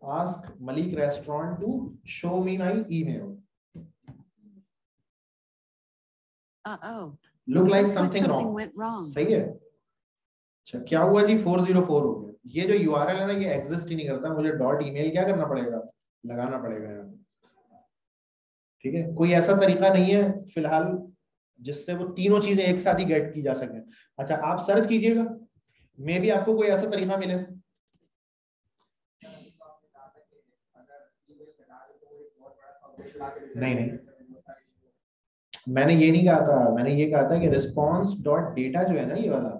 ask Malik restaurant to show me my email look like something wrong सही है? अच्छा क्या हुआ जी? 404 हो गया। ये जो यूआरएल है ना ये एग्जिस्ट ही नहीं करता। मुझे डॉट ईमेल क्या करना पड़ेगा? लगाना पड़ेगा यहाँ। ठीक है? कोई ऐसा तरीका नहीं है फ़िलहाल जिससे वो तीनों चीज़ें एक साथ ही गेट की जा सके। अच्छा आप सर्च कीजिएगा। मे भी आपको कोई ऐसा तरीका मिले। नहीं नहीं। मैंने ये नहीं कहा था, मैंने ये कहा था कि रिस्पॉन्स डॉट डेटा जो है ना ये वाला,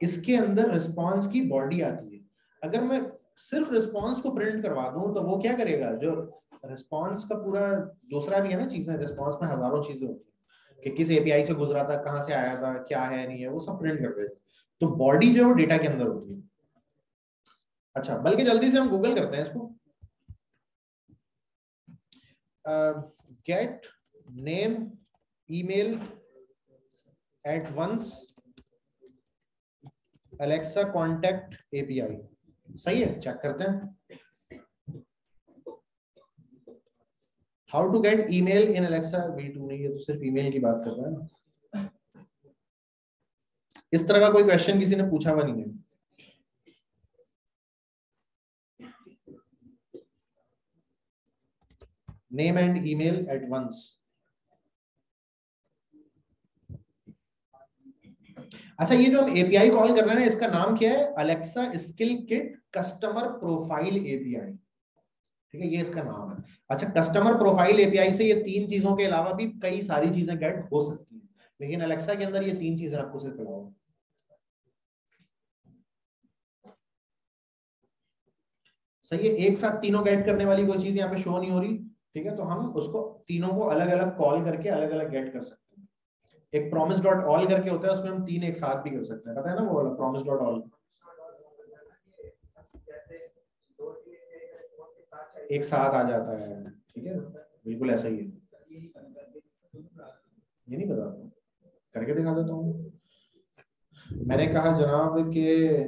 इसके अंदर रिस्पॉन्स की बॉडी आती है। अगर मैं सिर्फ़ रिस्पॉन्स को प्रिंट करवा दूँ तो वो क्या करेगा? जो रिस्पॉन्स का पूरा दूसरा भी है ना चीज़ें रिस्पॉन्स में हज़ारों चीज़ें होती है कि किस एपीआई से गुजरा था, कहाँ से आया था, क्या है, नहीं है, वो सब प्रिंट कर देते तो बॉडी जो है वो डेटा के अंदर होती है। अच्छा बल्कि जल्दी से हम गूगल करते हैं इसको। Get name email at once Alexa contact API सही है? चेक करते हैं. How to get email in Alexa V two नहीं है तो सिर्फ़ ईमेल की बात कर रहा है इस तरह का कोई क्वेश्चन किसी ने पूछा हुआ नहीं है। Name and email at once अच्छा ये जो हम एपीआई कॉल कर रहे हैं इसका नाम क्या है? Alexa skill kit customer profile API ठीक है, ये इसका नाम है। अच्छा कस्टमर प्रोफ़ाइल एपीआई से ये तीन चीज़ों के अलावा भी कई सारी चीज़ें गेट हो सकती हैं। लेकिन अलेक्सा के अंदर ये तीन चीज़ें आपको सिर्फ़ अलाउ सही है, एक साथ तीनों गेट करने वाली कोई चीज़ यहाँ पे शो नहीं हो रही। ठीक है? तो हम उसको तीनों को अलग अलग कॉल करके अलग अलग गेट कर सकते हैं। एक प्रॉमिस डॉट ऑल करके होता है, उसमें हम तीन एक साथ भी कर सकते हैं। पता है ना वो प्रॉमिस डॉट ऑल एक साथ आ जाता है, ठीक है? बिल्कुल ऐसा ही है। ये नहीं पता करके दिखा देता हूँ। मैंने कहा, जनाब, के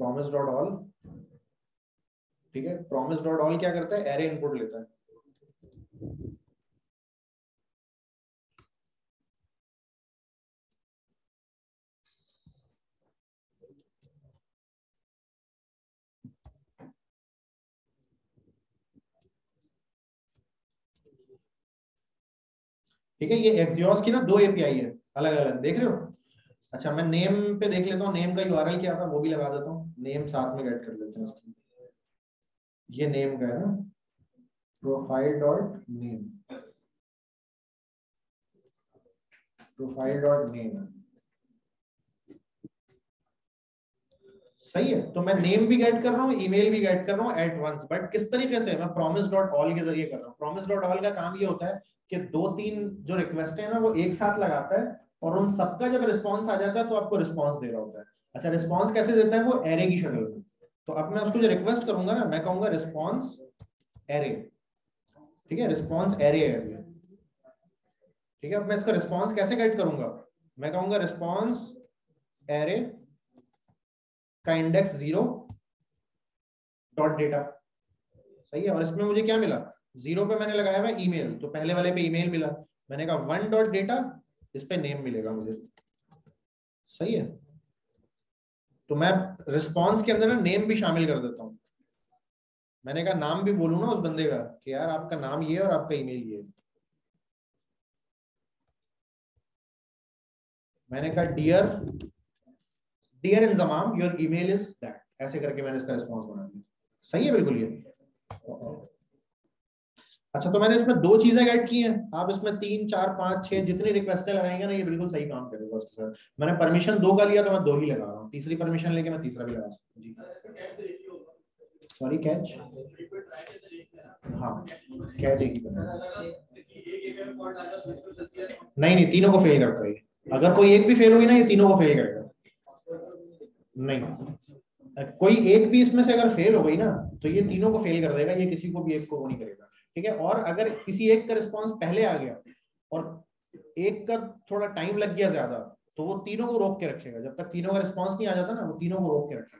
प्रॉमिस डॉट ऑल ठीक है? प्रॉमिस डॉट ऑल क्या करता है? एरे इनपुट लेता है। ठीक है, ये एक्सियोस की ना दो एपीआई है अलग अलग देख रहे हो? अच्छा मैं नेम पे देख लेता हूँ नेम का यूआरएल क्या था, वो भी लगा देता हूँ। नेम साथ में गेट कर लेते हैं उसकी। ये नेम का है ना? Profile dot name profile dot name सही है। तो मैं नेम भी गेट कर रहा हूँ ईमेल भी गेट कर रहा हूँ एट वंस बट किस तरीके से? मैं प्रॉमिस डॉट ऑल के ज़रिए कर रहा हूँ। प्रॉमिस डॉट ऑल का काम ये होता है कि दो तीन जो रिक्वेस्ट है ना, वो एक साथ लगाता है और उन सबका जब रिस्पॉन्स आ जाता है तो आपको रिस्पॉन्स दे रहा होता है। अच्छा रिस्पॉन्स कैसे देता है? वो एरे की शक्ल में तो अब मैं उसको जो रिक्वेस्ट करूँगा ना, मैं कहूँगा रिस्पॉन्स एरे ठीक है? रिस्पॉन्स एरे ठीक है? अब मैं इसका रिस्पॉन्स कैसे गेट करूँगा? मैं कहूँगा रिस्पॉन्स एरे का इंडेक्स ज़ीरो डॉट डेटा सही है? और इसमें मुझे क्या मिला? ज़ीरो पे मैंने लगाया हुआ ईमेल तो पहले वाले पे ईमेल मिला। मैंने कहा वन डॉट डेटा इस पे नेम मिलेगा मुझे। सही है? तो मैं रिस्पॉन्स के अंदर ना नेम भी शामिल कर देता हूँ। मैंने कहा, नाम भी बोलू ना उस बंदे का कि यार आपका नाम ये और आपका ईमेल ये मैंने कहा dear dear Inzamam your email is that ऐसे करके मैंने इसका रिस्पॉन्स बना दिया। सही है बिल्कुल ये? अच्छा तो मैंने इसमें दो चीज़ें ऐड की हैं। आप इसमें तीन, चार, पाँच, छह जितनी रिक्वेस्टें लगाएँगे ना, ये बिल्कुल सही काम करेगा उसके साथ। मैंने परमिशन दो का लिया तो मैं दो ही लगा रहा हूँ। तीसरी परमिशन लेके मैं तीसरा भी लगा सकता हूँ जी। सॉरी कैच हाँ कैच एक ही नहीं नहीं तीनों को फेल करता है अगर कोई एक भी फेल होगी ना ये तीनों को फेल करेगा नहीं। कोई एक भी इसमें से अगर फेल हो गई ना तो ये तीनों को फेल कर देगा ये किसी को भी एक को वो नहीं करेगा। ठीक है? और अगर किसी एक का रिस्पॉन्स पहले आ गया और एक का थोड़ा टाइम लग गया ज़्यादा तो वो तीनों को रोक के रखेगा। जब तक तीनों का रिस्पॉन्स नहीं आ जाता ना, वो तीनों को रोक के रखेगा।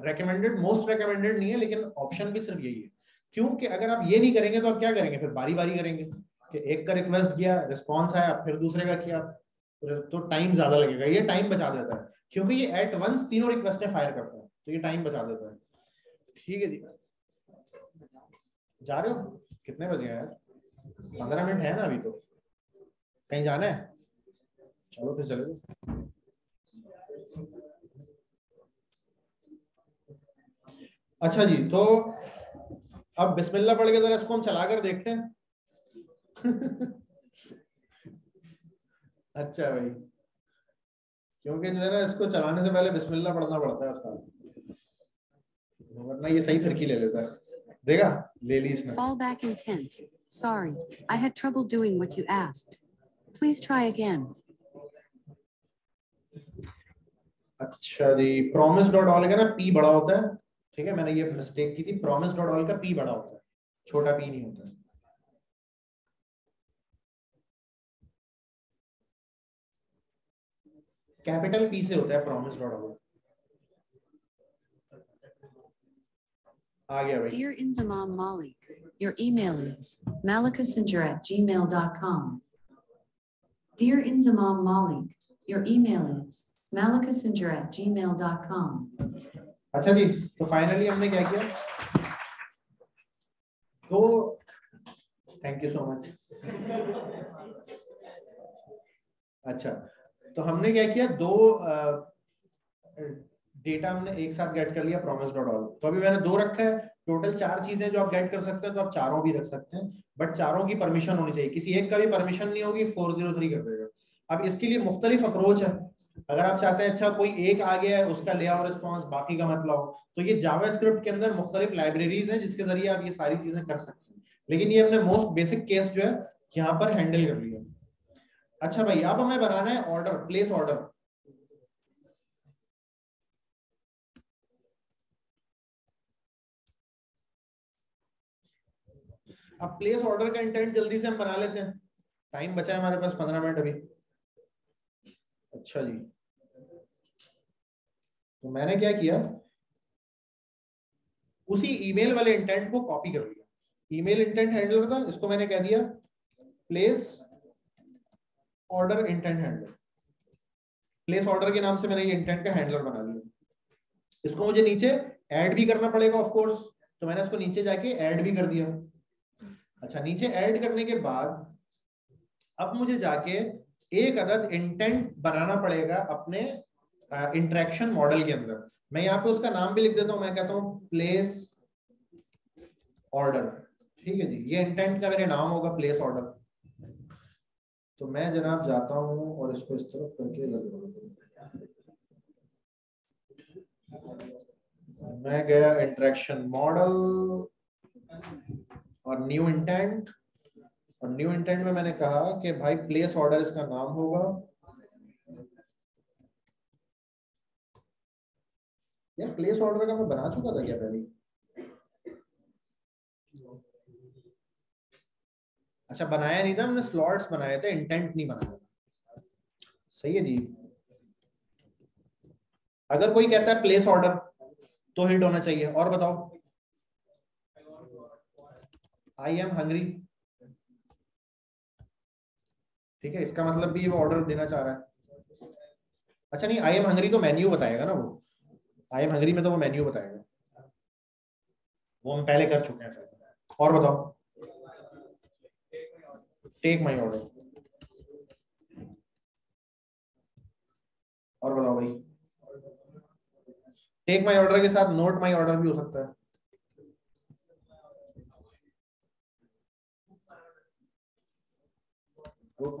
रेकमेंडेड मोस्ट रेकमेंडेड नहीं है, लेकिन ऑप्शन भी सिर्फ़ यही है। क्योंकि अगर आप ये नहीं करेंगे तो आप क्या करेंगे? फिर बारी बारी करेंगे कि एक का रिक्वेस्ट किया रिस्पॉन्स आया, फिर दूसरे का किया तो टाइम ज़्यादा लगेगा। ये टाइम बचा देता है। क्योंकि ये एट वंस तीनों रिक्वेस्ट फायर करता है। तो ये टाइम बचा देता है। ठीक है जी। जा रहे हो? कितने बजे यार? पंद्रह मिनट है ना अभी तो। कहीं जाना है? चलो फिर चले अच्छा जी तो अब बिस्मिल्लाह पढ़ के जरा इसको हम चला कर देखते हैं <laughs> अच्छा भाई क्योंकि जो है ना इसको चलाने से पहले बिस्मिल्लाह पढ़ना पड़ता है साल वरना ये सही फिरकी ले लेता है देखा ले ली इसने Fallback intent. Sorry, I had trouble doing what you asked. Please try again. अच्छा जी प्रॉमिस डॉट ऑल का ना पी बड़ा होता है ठीक है? मैंने ये मिस्टेक की थी प्रोमिस डॉट ऑल का पी बड़ा होता है छोटा पी नहीं होता। कैपिटल पी से होता है प्रॉमिस डॉट ऑल आ गया भाई। Dear Inzamam Malik, your email is malikasanger at gmail.com. Dear Inzamam Malik, your email is malikasanger at gmail.com. अच्छा जी तो फाइनली हमने क्या किया? तो थैंक यू सो मच अच्छा तो हमने क्या किया? दो डेटा हमने एक साथ गेट कर लिया प्रॉमिस डॉट ऑल तो अभी मैंने दो रखा है टोटल चार चीज़ें जो आप गेट कर सकते हैं तो आप चारों भी रख सकते हैं बट चारों की परमिशन होनी चाहिए। किसी एक का भी परमिशन नहीं होगी फोर ज़ीरो थ्री कर देगा। अब इसके लिए मुख्तलिफ़ अप्रोच है। अगर आप चाहते हैं अच्छा कोई एक आ गया है, उसका ले आओ रिस्पॉन्स बाकी का मतलब हो तो ये जावा स्क्रिप्ट के अंदर मुख्तलिफ़ लाइब्रेरीज हैं, जिसके ज़रिए आप ये सारी चीज़ें कर सकते हैं। लेकिन ये हमने मोस्ट बेसिक केस जो है, यहाँ पर हैंडल कर लिया। अच्छा भाई, अब हमें बनाना है ऑर्डर प्लेस ऑर्डर अब प्लेस ऑर्डर का इंटेंट जल्दी से हम बना लेते हैं। टाइम बचा है हमारे पास पंद्रह मिनट अभी। अच्छा जी। तो मैंने क्या किया? उसी ईमेल वाले इंटेंट को कॉपी कर लिया। ईमेल इंटेंट हैंडलर था, इसको मैंने कह दिया? Place order intent handler place order के नाम से मैंने ये इंटेंट का हैंडलर बना लिया। इसको मुझे नीचे ऐड भी करना पड़ेगा ऑफ़ कोर्स तो मैंने इसको नीचे जाके ऐड भी कर दिया। अच्छा नीचे ऐड करने के बाद अब मुझे जाके एक अदद इंटेंट बनाना पड़ेगा अपने इंटरेक्शन मॉडल के अंदर। मैं यहाँ पे उसका नाम भी लिख देता हूँ, मैं कहता हूँ प्लेस ऑर्डर ठीक है जी, ये इंटेंट का मेरे नाम होगा प्लेस ऑर्डर तो मैं जनाब जाता हूँ और इसको इस तरफ़ करके लग मैं गया इंट्रैक्शन मॉडल और न्यू इंटेंट और न्यू इंटेंट में मैंने कहा कि भाई प्लेस ऑर्डर इसका नाम होगा। यार प्लेस ऑर्डर का मैं बना चुका था क्या पहले? अच्छा बनाया नहीं था, हमने स्लॉट्स बनाए थे इंटेंट नहीं बनाया सही है जी। अगर कोई कहता है प्लेस ऑर्डर तो हिट होना चाहिए। और बताओ। आई एम हंग्री ठीक है, इसका मतलब भी वो ऑर्डर देना चाह रहा है। अच्छा नहीं आई एम हंग्री तो मेन्यू बताएगा ना वो। आई एम हंगरी में तो वो मेन्यू बताएगा। वो हम पहले कर चुके हैं सर और बताओ। टेक माई ऑर्डर और बताओ भाई। टेक माई ऑर्डर के साथ नोट माई ऑर्डर भी हो सकता है। Book.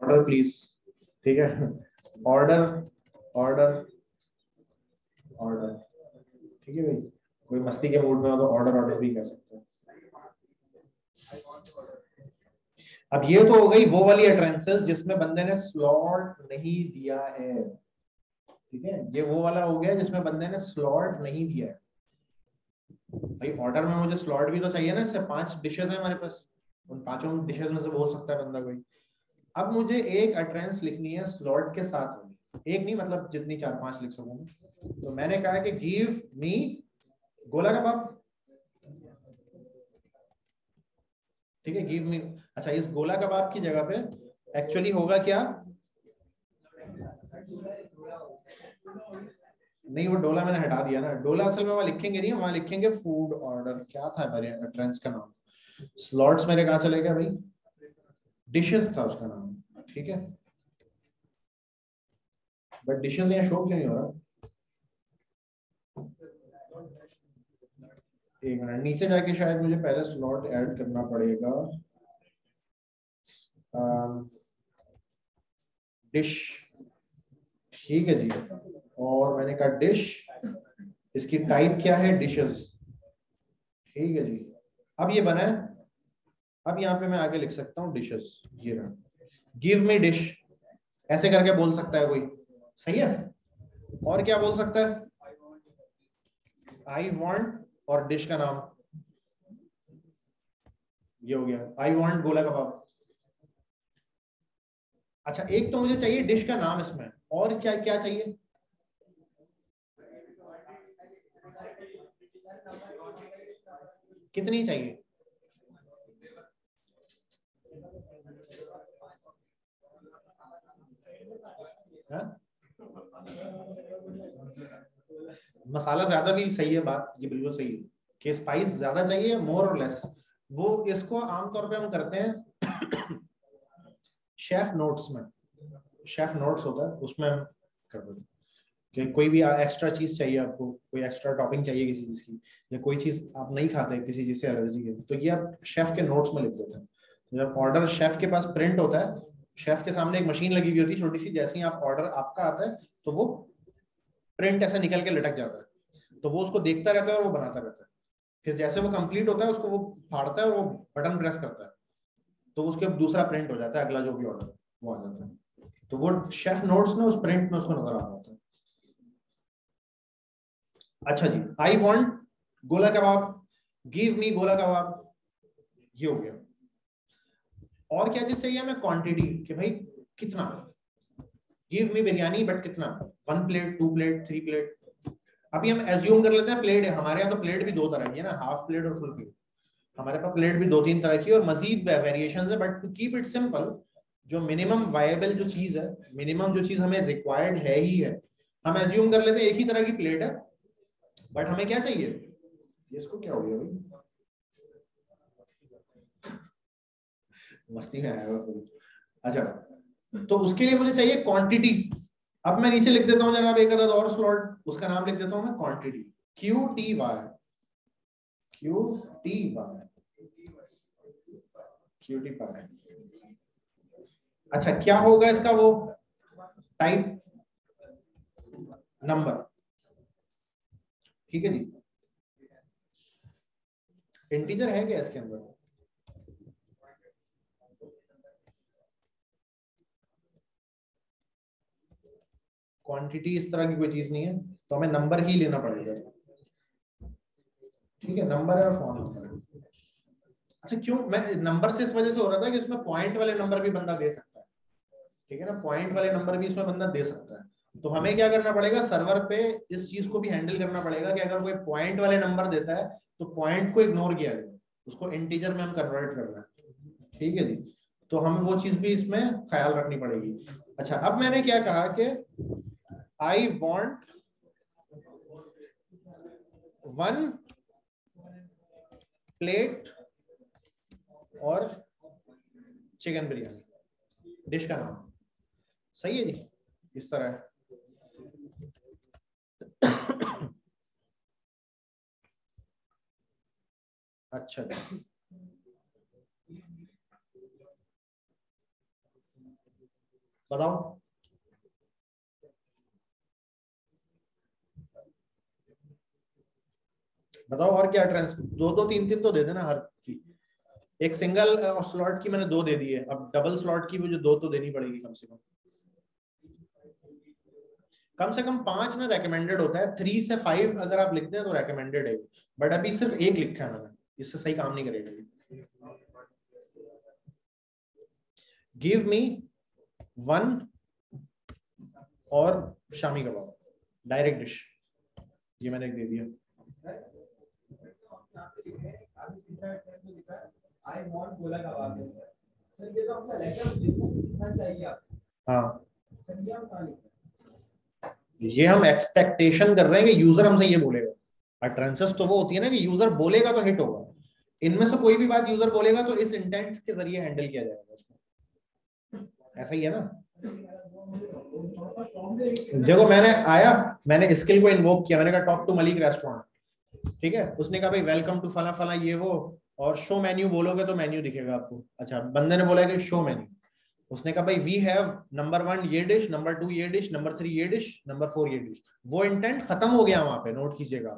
Order, please. ठीक है? ऑर्डर ऑर्डर ऑर्डर ठीक है भाई? कोई मस्ती के मूड में हो तो ऑर्डर ऑर्डर भी कर सकते हैं। अब ये तो हो गई वो वाली एट्रेंसेस जिसमें बंदे ने स्लॉट नहीं दिया है। ठीक है? ये वो वाला हो गया जिसमें बंदे ने स्लॉट नहीं दिया है। भाई ऑर्डर में मुझे स्लॉट भी तो चाहिए ना, इससे पाँच डिशेस है हमारे पास। उन पाँचों डिशेस में से बोल सकता है बंदा कोई। अब मुझे एक अट्रेंस लिखनी है स्लॉट के साथ होगी एक नहीं मतलब जितनी चार पाँच लिख सकूँ तो मैंने कहा कि गिव मी गोला कबाब ठीक है गिव मी अच्छा इस गोला कबाब की जगह पे एक्चुअली होगा क्या? नहीं, वो डोला मैंने हटा दिया ना। डोला असल में वहाँ लिखेंगे नहीं, वहाँ लिखेंगे फ़ूड ऑर्डर क्या था मेरे एंट्रेंस का नाम? स्लॉट्स मेरे कहा चले गए भाई? डिशेस था उसका नाम, ठीक है? बट डिशेस यहाँ शो क्यों नहीं हो रहा? एक मिनट, नीचे जाके शायद मुझे पहले स्लॉट ऐड करना पड़ेगा। डिश ठीक है जी। और मैंने कहा डिश इसकी टाइप क्या है? डिशेस ठीक है जी। अब ये बना है। अब यहाँ पे मैं आगे लिख सकता हूँ डिशेस ये रहा गिव मी डिश ऐसे करके बोल सकता है कोई। सही है? और क्या बोल सकता है? आई वॉन्ट और डिश का नाम। ये हो गया। आई वॉन्ट गोला कबाब अच्छा एक तो मुझे चाहिए डिश का नाम इसमें। और क्या क्या चाहिए? कितनी चाहिए? हाँ? मसाला ज़्यादा भी सही है बात, ये बिल्कुल सही है। कि स्पाइस ज़्यादा चाहिए मोर और लेस वो इसको आमतौर पे हम करते हैं शेफ नोट्स में। शेफ नोट्स होता है, उसमें हम कर देते हैं। कि कोई भी एक्स्ट्रा चीज़ चाहिए आपको, कोई एक्स्ट्रा टॉपिंग चाहिए किसी चीज़ की, या कोई चीज़ आप नहीं खाते किसी चीज़ से एलर्जी है तो ये आप शेफ के नोट्स में लिख देते हैं। जब ऑर्डर शेफ के पास प्रिंट होता है शेफ के सामने एक मशीन लगी हुई होती है छोटी सी, जैसे ही आप ऑर्डर आपका आता है तो वो प्रिंट ऐसा निकल के लटक जाता है। तो वो उसको देखता रहता है और वो बनाता रहता है। फिर जैसे वो कंप्लीट होता है, उसको वो फाड़ता है और वो बटन प्रेस करता है। तो उसके दूसरा प्रिंट हो जाता है, अगला जो भी ऑर्डर वो आ जाता है। तो वो शेफ नोट्स में उस प्रिंट में उसको नज़र आ होता है। अच्छा जी आई वॉन्ट गोला कबाब गिव मी गोला कबाब, ये हो गया। और क्या चीज़ चाहिए हमें क्वांटिटी कि भाई कितना? गिव मी बिरयानी बट कितना? One plate two plate three plate अभी हम एज्यूम कर लेते हैं प्लेट है। हमारे यहाँ तो प्लेट भी दो तरह की है ना हाफ़ प्लेट और फुल प्लेट हमारे पास प्लेट भी दो तीन तरह की और मजीद वेरिएशन है but to keep it simple जो मिनिमम वायबल जो चीज़ है मिनिमम जो चीज़ हमें रिक्वायर्ड है ही है। हम एज्यूम कर लेते हैं एक ही तरह की प्लेट है बट हमें क्या चाहिए? इसको क्या हो गया भाई? मस्ती में आया अच्छा तो उसके लिए मुझे चाहिए क्वांटिटी अब मैं नीचे लिख देता हूँ जनाब, एक अदद और स्लॉट उसका नाम लिख देता हूँ मैं quantity Q T Y Q T Y Q T Y अच्छा क्या होगा इसका वो? टाइप नंबर ठीक है जी? इंटीजर है क्या इसके अंदर? क्वांटिटी इस तरह की कोई चीज़ नहीं है तो हमें नंबर ही लेना पड़ेगा। ठीक है नंबर है और फ़ोन नंबर अच्छा क्यों? मैं नंबर से इस वजह से हो रहा था कि इसमें पॉइंट वाले नंबर भी बंदा दे सकता है। ठीक है ना? पॉइंट वाले नंबर भी इसमें बंदा दे सकता है। तो हमें क्या करना पड़ेगा? सर्वर पे इस चीज़ को भी हैंडल करना पड़ेगा कि अगर कोई पॉइंट वाले नंबर देता है तो पॉइंट को इग्नोर किया जाए। उसको इंटीजर में हम कन्वर्ट कर रहे हैं। ठीक है जी? तो हमें वो चीज़ भी इसमें ख्याल रखनी पड़ेगी। अच्छा अब मैंने क्या कहा कि आई वॉन्ट वन प्लेट और चिकन बिरयानी डिश का नाम। सही है जी? इस तरह अच्छा। बताओ। बताओ और क्या ट्रांस दो दो, तीन तीन तो दे देना हर की। एक सिंगल स्लॉट की मैंने दो दे दी है। अब डबल स्लॉट की मुझे दो तो देनी पड़ेगी कम से कम। कम से कम पाँच ना रेकमेंडेड होता है। थ्री से फाइव अगर आप लिखते हैं तो रेकमेंडेड है। बट अभी सिर्फ़ एक लिखा है मैंने। इससे सही काम नहीं करेगा। गिव मी वन और शामी कबाब। डायरेक्ट डिश ये मैंने एक दे दिया। ये हम एक्सपेक्टेशन कर रहे हैं कि यूज़र हमसे ये बोलेगा। अट्रेंसेस तो वो होती है ना कि यूज़र बोलेगा तो हिट होगा। इनमें से कोई भी बात यूज़र बोलेगा तो इस इंटेंट के ज़रिए हैंडल किया जाएगा उसको। ऐसा ही है ना? देखो, मैंने आया, मैंने स्किल को इन्वोक किया। मैंने कहा टॉक टू मलिक रेस्टोरेंट ठीक है? उसने कहा, भाई वेलकम टू फला फला ये वो। और शो मेन्यू बोलोगे तो मेन्यू दिखेगा आपको। अच्छा बंदे ने बोला कि शो मेन्यू उसने कहा, भाई वी हैव नंबर वन ये डिश नंबर टू ये डिश नंबर थ्री ये डिश नंबर फोर ये डिश वो इंटेंट खत्म हो गया वहाँ पे नोट कीजिएगा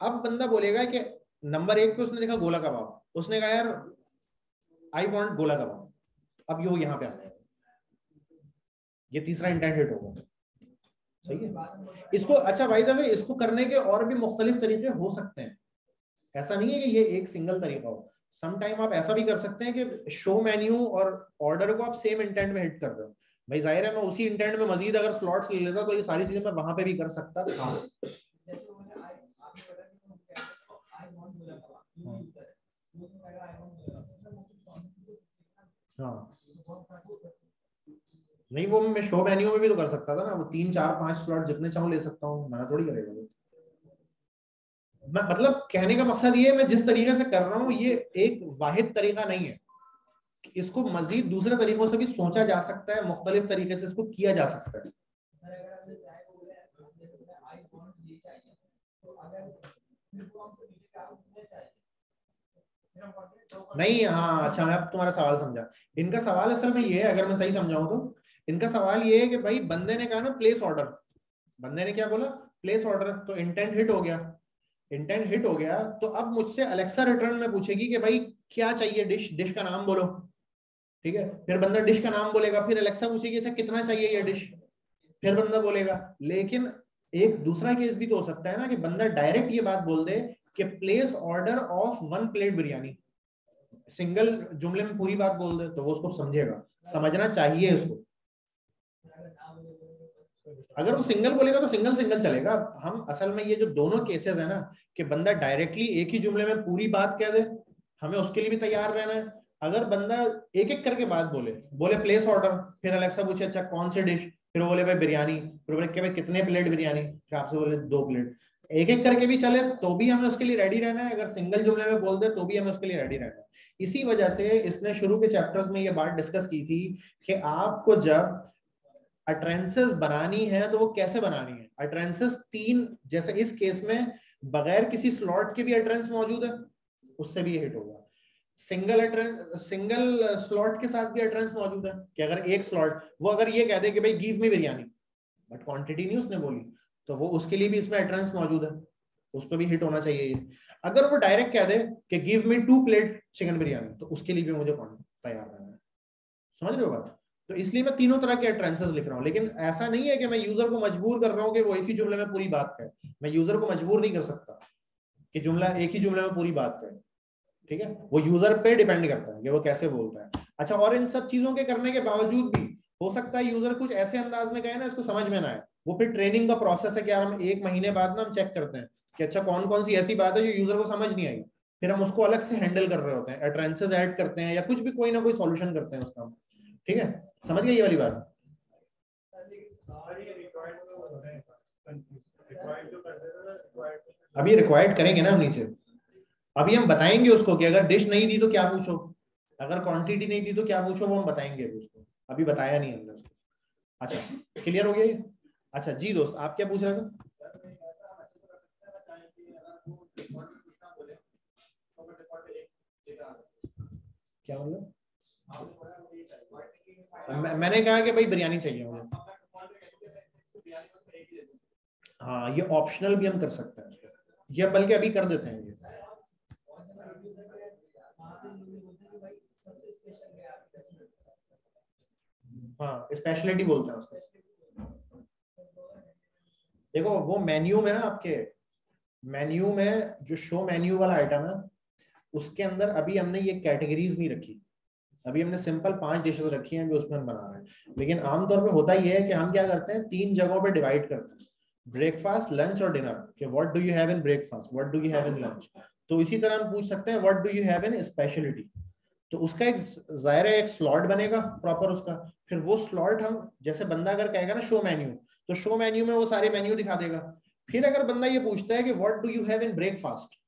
अब बंदा बोलेगा कि नंबर एक पे उसने देखा गोला कबाब। उसने कहा, यार आई वॉन्ट गोला कबाब। अब यो यहाँ पे आ गया। ये तीसरा इंटेंट हिट होगा। सही है। इसको अच्छा भाई दबे इसको करने के और भी मुख्तलिफ़ तरीके हो सकते हैं। ऐसा नहीं है कि ये एक सिंगल तरीका हो। समटाइम आप ऐसा भी कर सकते हैं कि शो मेन्यू और ऑर्डर को आप सेम इंटेंट में हिट कर रहे हो। भाई ज़ाहिर है मैं उसी इंटेंट में मजीद अगर स्लॉट्स ले लेता तो ये सारी चीज़ें मैं वहाँ पे भी कर सकता था। हाँ। नहीं, वो मैं शो मेन्यू में भी तो कर सकता था ना। वो तीन, चार, पाँच स्लॉट जितने चाहूँ ले सकता हूँ। मना थोड़ी करेगा मैं मतलब कहने का मकसद ये मैं जिस तरीके से कर रहा हूँ, ये एक वाहिद तरीका नहीं है। इसको मजीद दूसरे तरीकों से भी सोचा जा सकता है, मुख्तलिफ़ तरीके से इसको किया जा सकता है। नहीं हाँ अच्छा मैं अब तुम्हारा सवाल समझा। इनका सवाल असल में ये है, अगर मैं सही समझाऊं तो। इनका सवाल ये है कि भाई बंदे ने कहा ना प्लेस ऑर्डर बंदे ने क्या बोला? प्लेस ऑर्डर तो इंटेंट हिट हो गया। इंटेंट हिट हो गया। तो अब मुझसे अलेक्सा रिटर्न में पूछेगी कि भाई, क्या चाहिए डिश डिश का नाम बोलो। ठीक है? फिर बंदा डिश का नाम बोलेगा। फिर अलेक्सा पूछेगी अच्छा कितना चाहिए ये डिश फिर बंदा बोलेगा, लेकिन एक दूसरा केस भी तो हो सकता है ना कि बंदा डायरेक्ट ये बात बोल दे कि place order of one plate biryani single जुमले में पूरी बात बोल दे तो वो उसको समझेगा। समझना चाहिए उसको। अगर वो सिंगल बोलेगा तो सिंगल सिंगल चलेगा। हम असल में ये जो दोनों केसेस है ना, कि बंदा डायरेक्टली एक ही जुमले में पूरी बात कह दे, हमें उसके लिए भी तैयार रहना है। अगर बंदा एक एक करके बात बोले बोले प्लेस ऑर्डर फिर अलेक्सा पूछे अच्छा कौन सी डिश फिर बोले, भाई, बिरयानी। फिर बोले भाई, कितने प्लेट बिरयानी? फिर आपसे बोले, दो प्लेट एक एक करके भी चले तो भी हमें उसके लिए रेडी रहना है। अगर सिंगल जुमले में बोल दे तो भी हमें उसके लिए रेडी रहना है। इसी वजह से इसने शुरू के चैप्टर्स में ये बात डिस्कस की थी कि आपको जब अट्रेंसेस बनानी है तो वो कैसे बनानी है? अट्रेंसेस तीन, जैसे इस केस में बगैर किसी स्लॉट के भी अट्रेंस मौजूद है, उससे भी हिट होगा। सिंगल अट्रेंस सिंगल स्लॉट के साथ भी अट्रेंस मौजूद है कि अगर एक स्लॉट वो अगर ये कह दे कि भाई give me biryani but quantity नहीं उसने बोली तो वो उसके लिए भी इसमें एट्रेंस मौजूद है। उस पर भी हिट होना चाहिए ये। अगर वो डायरेक्ट कह दे कि give me two plate chicken biryani तो उसके लिए भी मुझे तैयार रहना है? समझ रहे हो बात? तो इसलिए मैं तीनों तरह के एट्रेंसेस लिख रहा हूँ। लेकिन ऐसा नहीं है कि मैं यूज़र को मजबूर कर रहा हूँ कि वो एक ही जुमले में पूरी बात कहे मैं यूज़र को मजबूर नहीं कर सकता कि जुमला एक ही जुमले में पूरी बात कहे ठीक है? वो यूज़र पे डिपेंड करता है कि वो कैसे बोलता है। अच्छा और इन सब चीज़ों के करने के बावजूद भी हो सकता है यूज़र कुछ ऐसे अंदाज में कहे ना, इसको समझ में ना आए। वो फिर ट्रेनिंग का प्रोसेस है कि यार हम एक महीने बाद ना हम चेक करते हैं कि अच्छा कौन कौन सी ऐसी बात है जो यूज़र को समझ नहीं आई। फिर हम उसको अलग से हैंडल कर रहे होते हैं। एट्रेंसेस ऐड करते हैं या कुछ भी कोई ना कोई सॉल्यूशन करते हैं उसका। ठीक है? समझ गए ये वाली बात? अभी रिक्वायर्ड करेंगे ना हम नीचे। अभी हम बताएँगे उसको कि अगर डिश नहीं दी तो क्या पूछो? अगर क्वांटिटी नहीं दी तो क्या पूछो? वो हम बताएँगे अभी उसको। अभी बताया नहीं हमने उसको। अच्छा क्लियर हो गया ये? अच्छा जी दोस्त, आप क्या पूछ रहे थे? क्या मतलब मैंने कहा कि भाई बिरयानी चाहिए मुझे हाँ ये ऑप्शनल भी हम कर सकते हैं। ये बल्कि अभी कर देते हैं ये। हाँ स्पेशलिटी बोलते हैं उसको। देखो, वो मेन्यू में ना आपके मेन्यू में जो शो मेन्यू वाला आइटम है, उसके अंदर अभी हमने ये कैटेगरीज नहीं रखी। अभी हमने सिंपल पाँच डिशेस रखी हैं जो उसमें हम बना रहे हैं। लेकिन आमतौर पे होता ही है कि हम क्या करते हैं, तीन जगहों पे डिवाइड करते हैं। ब्रेकफास्ट लंच और डिनर कि what do you have in breakfast what do you have in lunch तो इसी तरह हम पूछ सकते हैं what do you have in speciality तो उसका एक ज़ाहिर है, एक स्लॉट बनेगा प्रॉपर उसका। फिर वो स्लॉट हम, जैसे बंदा अगर कहेगा ना शो मेन्यू तो शो मेन्यू में वो सारे मेन्यू दिखा देगा। फिर अगर बंदा ये पूछता है कि what do you have in breakfast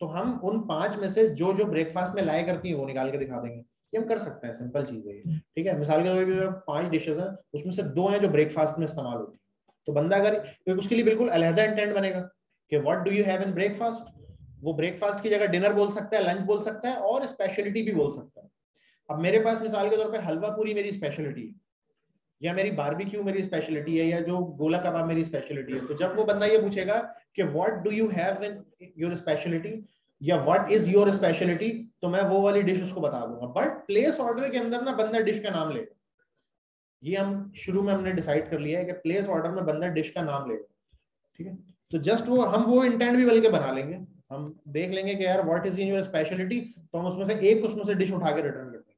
तो हम उन पाँच में से जो जो ब्रेकफास्ट में लाए करती है, वो निकाल के दिखा देंगे। ये हम कर सकते हैं सिंपल चीज़ है ठीक है? मिसाल के तौर पर पाँच डिशेज हैं उसमें से दो हैं जो ब्रेकफास्ट में इस्तेमाल होती है। तो बंदा अगर उसके लिए बिल्कुल अलहदा इंटेंट बनेगा कि what do you have in breakfast वो ब्रेकफास्ट की जगह डिनर बोल सकता है लंच बोल सकता है और स्पेशलिटी भी बोल सकता है। अब मेरे पास मिसाल के तौर पे हलवा पूरी मेरी स्पेशलिटी है या मेरी बारबेक्यू मेरी स्पेशलिटी है या जो गोला कबाब मेरी स्पेशलिटी है। तो जब वो बंदा ये पूछेगा कि what do you have in your speciality या व्हाट इज़ योर स्पेशलिटी तो मैं वो वाली डिश उसको बता दूँगा। बट प्लेस ऑर्डर के अंदर ना बंदा डिश का नाम लेगा। ये हम शुरू में हमने डिसाइड कर लिया है कि प्लेस ऑर्डर में बंदा डिश का नाम लेगा। ठीक है? तो जस्ट वो, हम वो इंटेंट भी बल्कि बना लेंगे। हम देख लेंगे कि यार what is in your speciality तो हम उसमें से एक उसमें से डिश उठा के रिटर्न कर देंगे।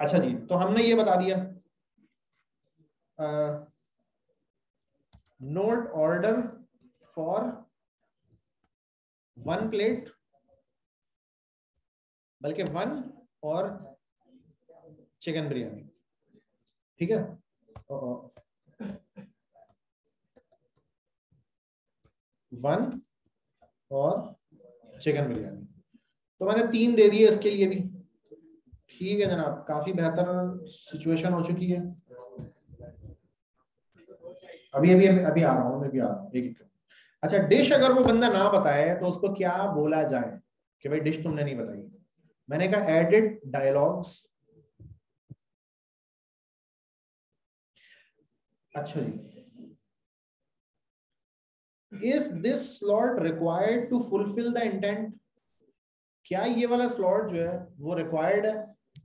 अच्छा जी तो हमने ये बता दिया। Note order for one plate बल्कि वन और चिकन बिरयानी ठीक है? वन और चिकन बिरयानी तो मैंने तीन दे दिए इसके लिए भी। ठीक है जनाब, काफ़ी बेहतर सिचुएशन हो चुकी है। अभी अभी अभी आ रहा हूँ, मैं भी आ रहा हूँ एक एक अच्छा डिश अगर वो बंदा ना बताए तो उसको क्या बोला जाए? कि भाई, डिश तुमने नहीं बताई। मैंने कहा एडिट डायलॉग्स अच्छा जी। Is this slot required to fulfil the intent क्या ये वाला स्लॉट जो है, वो रिक्वायर्ड है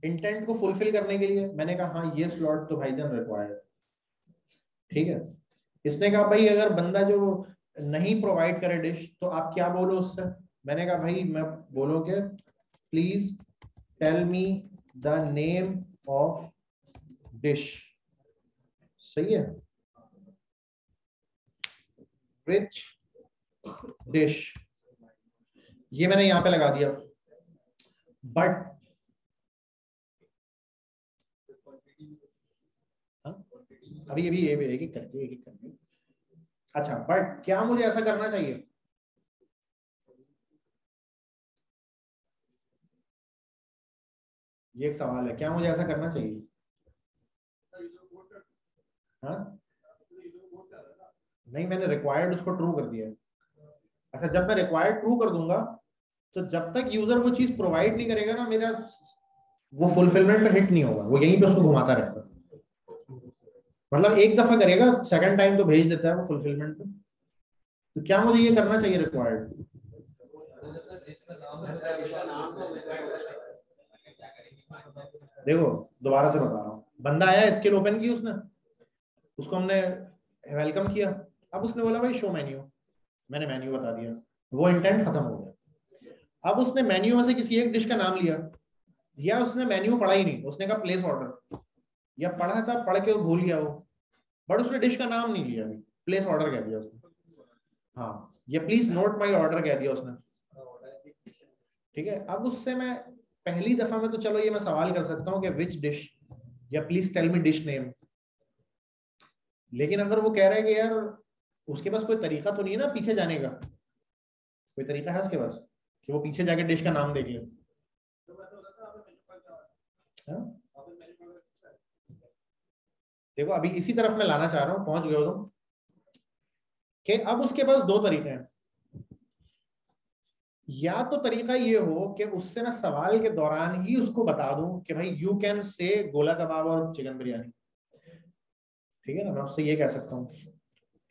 इंटेंट को फुलफिल करने के लिए? मैंने कहा हाँ ये स्लॉट तो भाईजान रिक्वायर्ड ठीक है? इसने कहा, भाई, अगर बंदा जो नहीं प्रोवाइड करे डिश तो आप क्या बोलो उससे? मैंने कहा, भाई, मैं बोलोगे please tell me the name of dish सही है? रिच डिश ये मैंने यहाँ पे लगा दिया। बट हाँ? अभी अभी एक एक करके एक एक करके अच्छा बट क्या मुझे ऐसा करना चाहिए? ये एक सवाल है, क्या मुझे ऐसा करना चाहिए? हाँ? नहीं, मैंने रिक्वायर्ड उसको ट्रू कर दिया अच्छा जब मैं रिक्वायर्ड ट्रू कर दूँगा तो जब तक यूज़र वो चीज़ प्रोवाइड नहीं करेगा ना, मेरा वो फुलफिलमेंट में हिट नहीं होगा। वो यहीं पे उसको घुमाता रहेगा मतलब एक दफ़ा करेगा सेकंड टाइम तो भेज देता है वो फुलफिलमेंट पे। तो क्या मुझे ये करना चाहिए रिक्वायर्ड देखो, दोबारा से बता रहा हूँ। बंदा आया स्किल ओपन की उसने? उसको हमने वेलकम किया। अब उसने बोला, भाई शो मेन्यू मैंने मेन्यू बता दिया। वो इंटेंट खत्म हो गया। अब उसने मेन्यू में से किसी एक डिश का नाम लिया। या उसने मेन्यू पढ़ा ही नहीं। उसने कहा प्लेस ऑर्डर या पढ़ा था, पढ़ के भूल गया वो। बट उसने डिश का नाम नहीं लिया अभी। प्लेस ऑर्डर कह दिया उसने। हाँ ये प्लीज़ नोट माई ऑर्डर कह दिया उसने। ठीक है? अब उससे मैं पहली दफ़ा में तो चलो ये मैं सवाल कर सकता हूँ कि विच डिश या please tell me dish name लेकिन अगर वो कह रहे हैं कि यार, उसके पास कोई तरीका तो नहीं है ना पीछे जाने का। कोई तरीका है उसके पास? कि वो पीछे जाके डिश का नाम देख ले। हाँ? देखो, अभी इसी तरफ़ मैं लाना चाह रहा हूँ, पहुँच गए हो तुम। कि अब उसके पास दो तरीके हैं। या तो तरीका ये हो कि उससे मैं सवाल के दौरान ही उसको बता दूँ कि भाई यू कैन से गोला कबाब और चिकन बिरयानी। ठीक है ना? मैं उससे ये कह सकता हूँ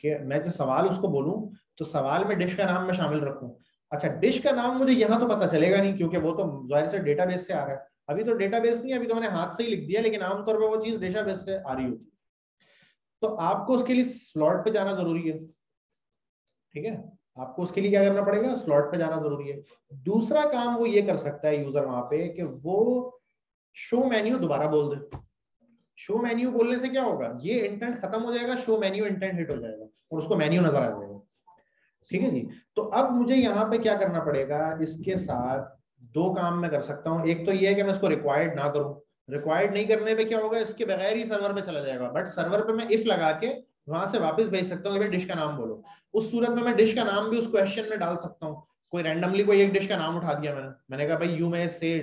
कि मैं जो सवाल उसको बोलूँ तो सवाल में डिश का नाम मैं शामिल रखूँ। अच्छा डिश का नाम मुझे यहाँ तो पता चलेगा नहीं, क्योंकि वो तो ज़ाहिर से डेटाबेस से आ रहा है। अभी तो डेटाबेस नहीं अभी तो मैंने हाथ से ही लिख दिया, लेकिन आमतौर पर वो चीज़ डेटाबेस से आ रही होती तो आपको उसके लिए स्लॉट पे जाना ज़रूरी है। ठीक है? आपको उसके लिए क्या करना पड़ेगा? स्लॉट पे जाना ज़रूरी है। दूसरा काम वो ये कर सकता है यूज़र वहाँ पे कि वो शो मेन्यू दोबारा बोल दे। शो मेन्यू बोलने से क्या होगा? ये इंटेंट खत्म हो जाएगा शो मेन्यू इंटेंट हिट हो जाएगा और उसको मेन्यू नज़र आ जाएगा। ठीक है जी? तो अब मुझे यहाँ पे क्या करना पड़ेगा? इसके साथ दो काम मैं कर सकता हूँ। एक तो ये है कि मैं इसको रिक्वायर्ड ना करूँ। रिक्वायर्ड नहीं करने पे क्या होगा? इसके बगैर ही सर्वर पे चला जाएगा। बट सर्वर पे मैं इफ़ लगा के वहाँ से वापस भेज सकता हूँ डिश का नाम बोलो। उस सूरत में मैं डिश का नाम भी उस क्वेश्चन में डाल सकता हूँ। कोई रैंडमली कोई एक डिश का नाम उठा दिया मैंने। मैंने कहा, भाई यू मे से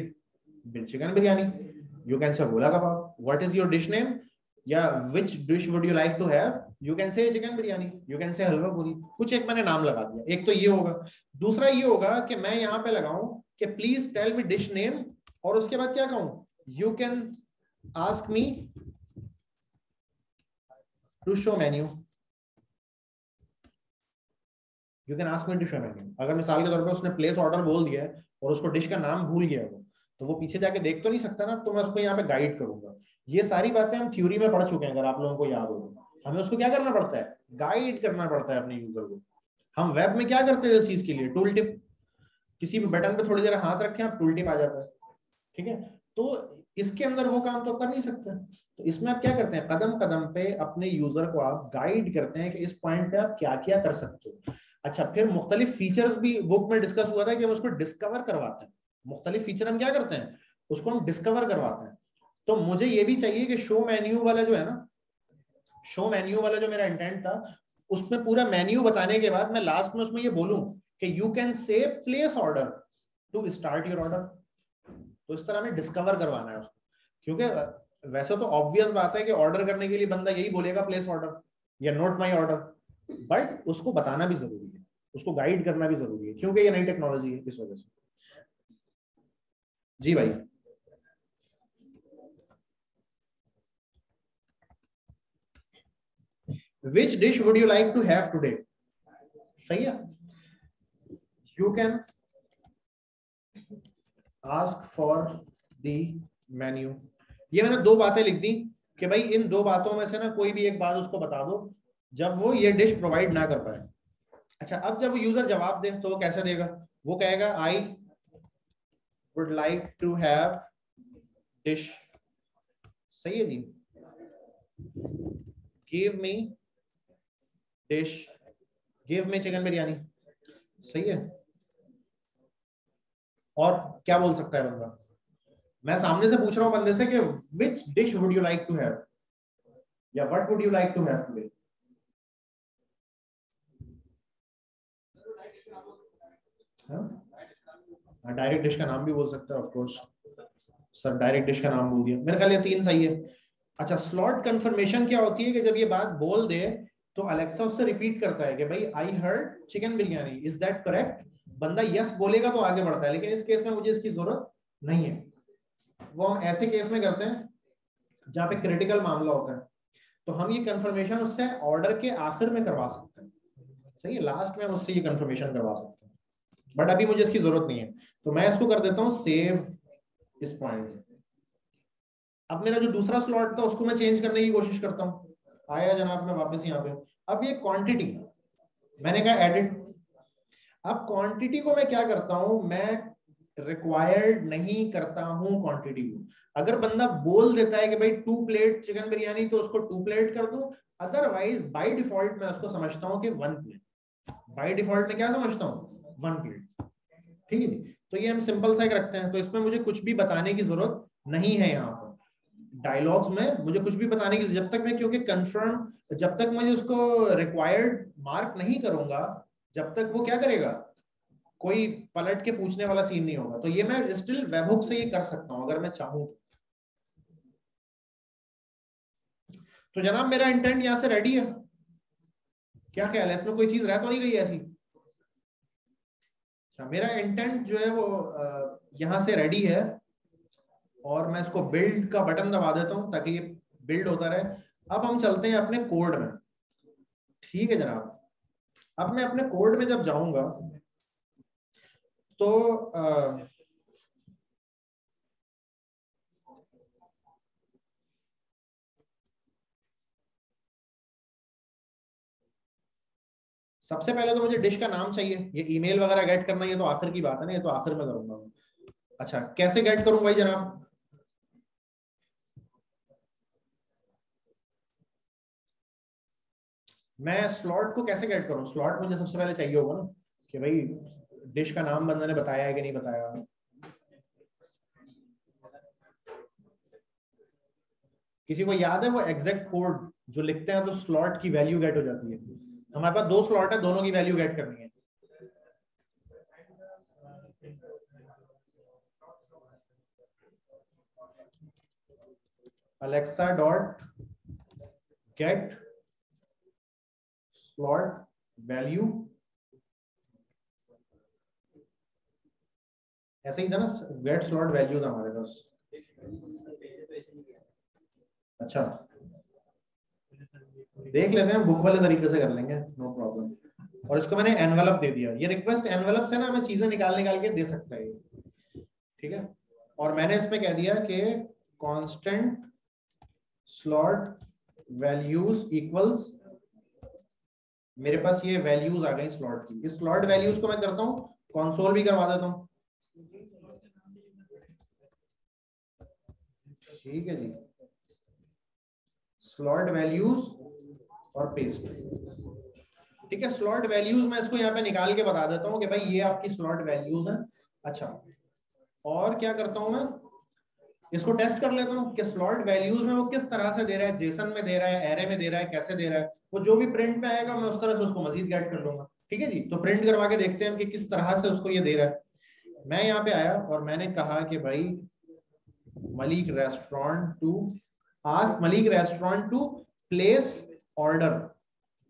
chicken biryani you can say gola kebab what is your dish name या which dish would you like to have you can say chicken biryani you can say halwa puri कुछ एक मैंने नाम लगा दिया। एक तो ये होगा। दूसरा ये होगा कि मैं यहाँ पे लगाऊँ कि please tell me dish name और उसके बाद क्या कहूँ? You can ask me to show menu you can ask me to show menu अगर मिसाल के तौर पर उसने प्लेस ऑर्डर बोल दिया है और उसको डिश का नाम भूल गया वो तो वो पीछे जाके देख तो नहीं सकता ना तो मैं उसको यहाँ पे गाइड करूँगा। ये सारी बातें हम थ्योरी में पढ़ चुके हैं, अगर आप लोगों को याद हो हमें उसको क्या करना पड़ता है? गाइड करना पड़ता है अपने यूज़र को। हम वेब में क्या करते हैं इस चीज़ के लिए? टूल टिप किसी भी बटन पे थोड़ी देर हाथ रखें, आप टूल टिप आ जाता है। ठीक है? तो इसके अंदर वो काम तो कर नहीं सकते। तो इसमें आप क्या करते हैं? कदम कदम पे अपने यूज़र को आप गाइड करते हैं कि इस पॉइंट पे आप क्या क्या कर सकते हो। अच्छा फिर मुख्तलिफ़ फीचर्स भी बुक में डिस्कस हुआ था कि हम उसको डिस्कवर करवाते हैं। मुख्तलिफ़ फीचर हम क्या करते हैं? उसको हम डिस्कवर करवाते हैं। तो मुझे ये भी चाहिए कि शो मेन्यू वाला जो है ना शो मेन्यू वाला जो मेरा इंटेंट था, उसमें पूरा मेन्यू बताने के बाद मैं लास्ट में उसमें ये बोलूँ कि you can say place order to start your order तो इस तरह हमें डिस्कवर करवाना है उसको। क्योंकि वैसे तो ऑब्वियस बात है कि ऑर्डर करने के लिए बंदा यही बोलेगा प्लेस ऑर्डर या नोट माई ऑर्डर बट उसको बताना भी ज़रूरी है। उसको गाइड करना भी ज़रूरी है, क्योंकि ये नई टेक्नोलॉजी है इस वजह से। जी भाई। Which dish would you like to have today? सही है? You can ask for the menu. ये मैंने दो बातें लिख दी कि भाई इन दो बातों में से ना कोई भी एक बात उसको बता दो, जब वो ये डिश प्रोवाइड ना कर पाए। अच्छा अब जब यूज़र जवाब दे तो वो कैसे देगा? वो कहेगा I would like to have dish सही है जी। Give me dish give me chicken biryani सही है। और क्या बोल सकता है बंदा? मैं सामने से पूछ रहा हूँ बंदे से कि which dish would you like to have या what would you like to have today direct dish का नाम भी बोल सकते हैं of course sir direct dish का नाम बोल दिया। मेरे ख्याल ये तीन सही है। अच्छा स्लॉट कंफर्मेशन क्या होती है कि जब ये बात बोल दे तो अलेक्सा उससे रिपीट करता है कि भाई I heard chicken biryani is that correct बंदा यस बोलेगा तो आगे बढ़ता है, लेकिन इस केस में मुझे इसकी ज़रूरत नहीं है। वो हम ऐसे केस में करते हैं, जहाँ पे क्रिटिकल मामला होता है। तो हम ये कंफर्मेशन उससे ऑर्डर के आखिर में करवा सकते हैं। सही है लास्ट में हम उससे ये कंफर्मेशन करवा सकते हैं। बट अभी मुझे इसकी ज़रूरत नहीं है। तो मैं इसको कर देता हूँ सेव इस पॉइंट अब मेरा जो दूसरा स्लॉट था, उसको मैं चेंज करने की कोशिश करता हूँ। आया जनाब, मैं वापस यहाँ पे अब ये क्वांटिटी मैंने कहा एडिट अब क्वांटिटी को मैं क्या करता हूँ? मैं रिक्वायर्ड नहीं करता हूँ क्वांटिटी को। अगर बंदा बोल देता है कि भाई टू प्लेट चिकन बिरयानी तो उसको टू प्लेट कर दू। अदरवाइज़ बाय डिफ़ॉल्ट मैं उसको समझता हूँ कि वन प्लेट बाय डिफ़ॉल्ट में क्या समझता हूँ? वन प्लेट ठीक है तो ये हम सिंपल सा रखते हैं। तो इसमें मुझे कुछ भी बताने की ज़रूरत नहीं है यहाँ पर। डायलॉग्स में मुझे कुछ भी बताने की जब तक मैं, क्योंकि कंफर्म जब तक मुझे उसको रिक्वायर्ड मार्क नहीं करूँगा जब तक वो क्या करेगा? कोई पलट के पूछने वाला सीन नहीं होगा। तो ये मैं स्टिल वेबहुक से ही कर सकता हूँ, अगर मैं चाहूँ तो। तो जनाब, मेरा इंटेंट यहाँ से रेडी है। क्या ख्याल है? इसमें कोई चीज़ रह तो नहीं गई ऐसी? अच्छा मेरा इंटेंट जो है वो यहाँ से रेडी है। और मैं इसको बिल्ड का बटन दबा देता हूँ ताकि ये बिल्ड होता रहे। अब हम चलते हैं अपने कोड में। ठीक है जनाब? अब मैं अपने कोड में जब जाऊँगा तो आ, सबसे पहले तो मुझे डिश का नाम चाहिए। ये ईमेल वगैरह गेट करना ये तो आखिर की बात है ना ये तो आखिर में करूँगा। अच्छा कैसे गेट करूँ भाई जनाब? मैं स्लॉट को कैसे गेट करूँ? स्लॉट मुझे सबसे पहले चाहिए होगा ना, कि भाई डिश का नाम बंदा ने बताया है कि नहीं बताया? किसी को याद है वो एग्जैक्ट कोड जो लिखते हैं तो स्लॉट की वैल्यू गेट हो जाती है? हमारे पास दो स्लॉट है, दोनों की वैल्यू गेट करनी है। Alexa dot get slot value. ऐसे ही था ना गेट स्लॉट वैल्यू था हमारे पास। अच्छा। देख लेते हैं बुक वाले तरीके से कर लेंगे नो प्रॉब्लम और इसको मैंने एनवेलप दे दिया। ये रिक्वेस्ट एनवेलप से ना हमें चीज़ें निकाल निकाल के दे सकता है ठीक है? और मैंने इसमें कह दिया कि कांस्टेंट स्लॉट वैल्यूज़ इक्वल्स मेरे पास ये वैल्यूज़ आ गई स्लॉट की। इस स्लॉट वैल्यूज़ को मैं करता हूँ कॉन्सोल भी करवा देता हूँ। ठीक है जी। स्लॉट वैल्यूज़ और पेस्ट ठीक है स्लॉट वैल्यूज़ मैं इसको यहाँ पे निकाल के बता देता हूँ कि भाई ये आपकी स्लॉट वैल्यूज़ है। अच्छा और क्या करता हूँ मैं? इसको टेस्ट कर लेता हूँ कि स्लॉट वैल्यूज़ में वो किस तरह से दे रहा है जेसन में दे रहा है एरे में दे रहा है, कैसे दे रहा है। वो जो भी प्रिंट में आएगा, मैं उस तरह से उसको मजीद गेट कर लूँगा। ठीक है जी? तो प्रिंट करवा के देखते हैं कि किस तरह से उसको ये दे रहा है। मैं यहाँ पे आया और मैंने कहा कि भाई, Malik restaurant to ask Malik restaurant to place order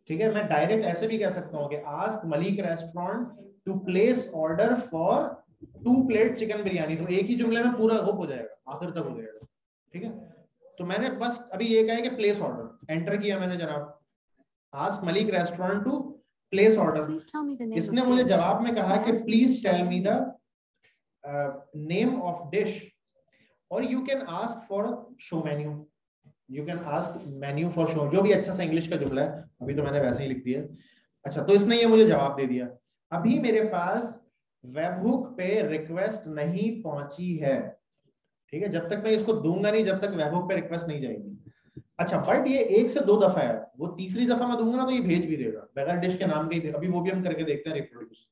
ठीक है? मैं डायरेक्ट ऐसे भी कह सकता हूँ कि ask Malik restaurant to place order for two plate chicken biryani तो एक ही जुमले में पूरा हो जाएगा आखिर तक हो जाएगा ठीक है? तो मैंने बस अभी ये कहा है कि प्लेस ऑर्डर एंटर किया मैंने जनाब। Ask Malik restaurant to place order इसने मुझे जवाब में कहा कि please tell me the name of dish और you can ask for show menu you can ask menu for show जो भी अच्छा सा इंग्लिश का जुमला है अभी तो मैंने वैसे ही लिख दिया। अच्छा तो इसने ये मुझे जवाब दे दिया। अभी मेरे पास वेबहुक पे रिक्वेस्ट नहीं पहुँची है। ठीक है, जब तक मैं इसको दूँगा नहीं, जब तक वेबहुक पे रिक्वेस्ट नहीं जाएगी। अच्छा बट ये एक से दो दफ़ा है। वो तीसरी दफ़ा मैं दूँगा ना तो ये भेज भी देगा। बगैर डिश के नाम के अभी वो भी हम करके देखते हैं रिप्रोड्यूस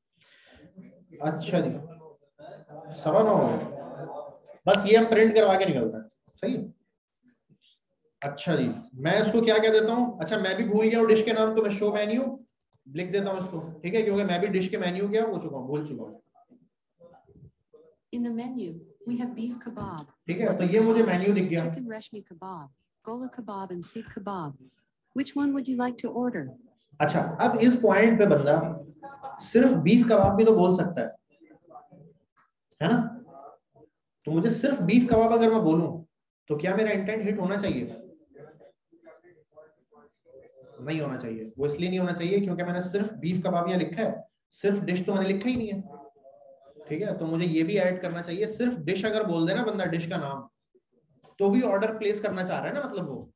अच्छा जी। सवा नौ बस ये हम प्रिंट करवा के निकलते हैं। सही है? अच्छा जी। मैं इसको क्या कह देता हूँ? अच्छा मैं भी भूल गया हूँ डिश के नाम तो मैं शो मेन्यू लिख देता हूँ इसको ठीक है क्योंकि मैं भी डिश के मेन्यू क्या हो चुका हूँ भूल चुका हूँ In the menu, we have beef kebab. ठीक है तो ये मुझे मेन्यू दिख गया Chicken reshmi kebab, gola kebab and seek kebab. Which one would you like to order? अच्छा अब इस पॉइंट पे बंदा सिर्फ़ बीफ कबाब भी तो बोल सकता है है ना तो मुझे सिर्फ़ बीफ कबाब अगर मैं बोलूँ तो क्या मेरा इंटेंट हिट होना चाहिए नहीं होना चाहिए। वो इसलिए नहीं होना चाहिए क्योंकि मैंने सिर्फ़ बीफ कबाब यहाँ लिखा है। सिर्फ़ डिश तो मैंने लिखा ही नहीं है। ठीक है? तो मुझे ये भी ऐड करना चाहिए। सिर्फ़ डिश अगर बोल देना बंदा डिश का नाम तो भी ऑर्डर प्लेस करना चाह रहा है ना मतलब वो?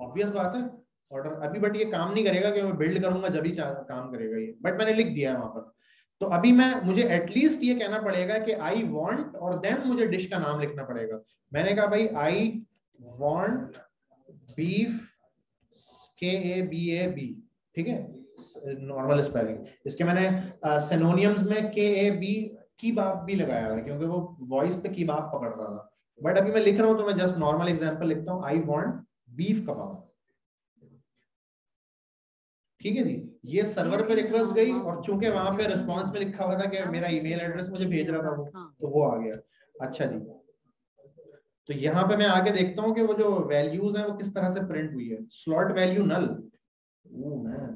ऑब्वियस बात है। ऑर्डर अभी बट ये काम नहीं करेगा कि मैं बिल्ड करूँगा जब ही काम करेगा ये। बट मैंने लिख दिया है वहाँ पर। तो अभी मैं मुझे एटलीस्ट ये कहना पड़ेगा कि आई वॉन्ट और देन मुझे डिश का नाम लिखना पड़ेगा। मैंने कहा भाई आई वॉन्ट बीफ के ए बी ए बी ठीक है? नॉर्मल स्पेलिंग इसके मैंने सेनोनियम्स में के ए बी की बाप भी लगाया है क्योंकि वो वॉइस पे की बाप पकड़ रहा था। बट अभी मैं लिख रहा हूँ तो मैं जस्ट नॉर्मल एग्जांपल लिखता हूँ। आई वांट बीफ कबाब ठीक है जी? ये सर्वर पे रिक्वेस्ट गई और चूँकि वहाँ पे रिस्पांस में लिखा हुआ था कि मेरा ईमेल एड्रेस मुझे भेज रहा था वो तो वो आ गया। अच्छा जी। तो यहाँ पे मैं आगे देखता हूँ कि वो जो वैल्यूज़ हैं वो किस तरह से प्रिंट हुई है। Slot value null man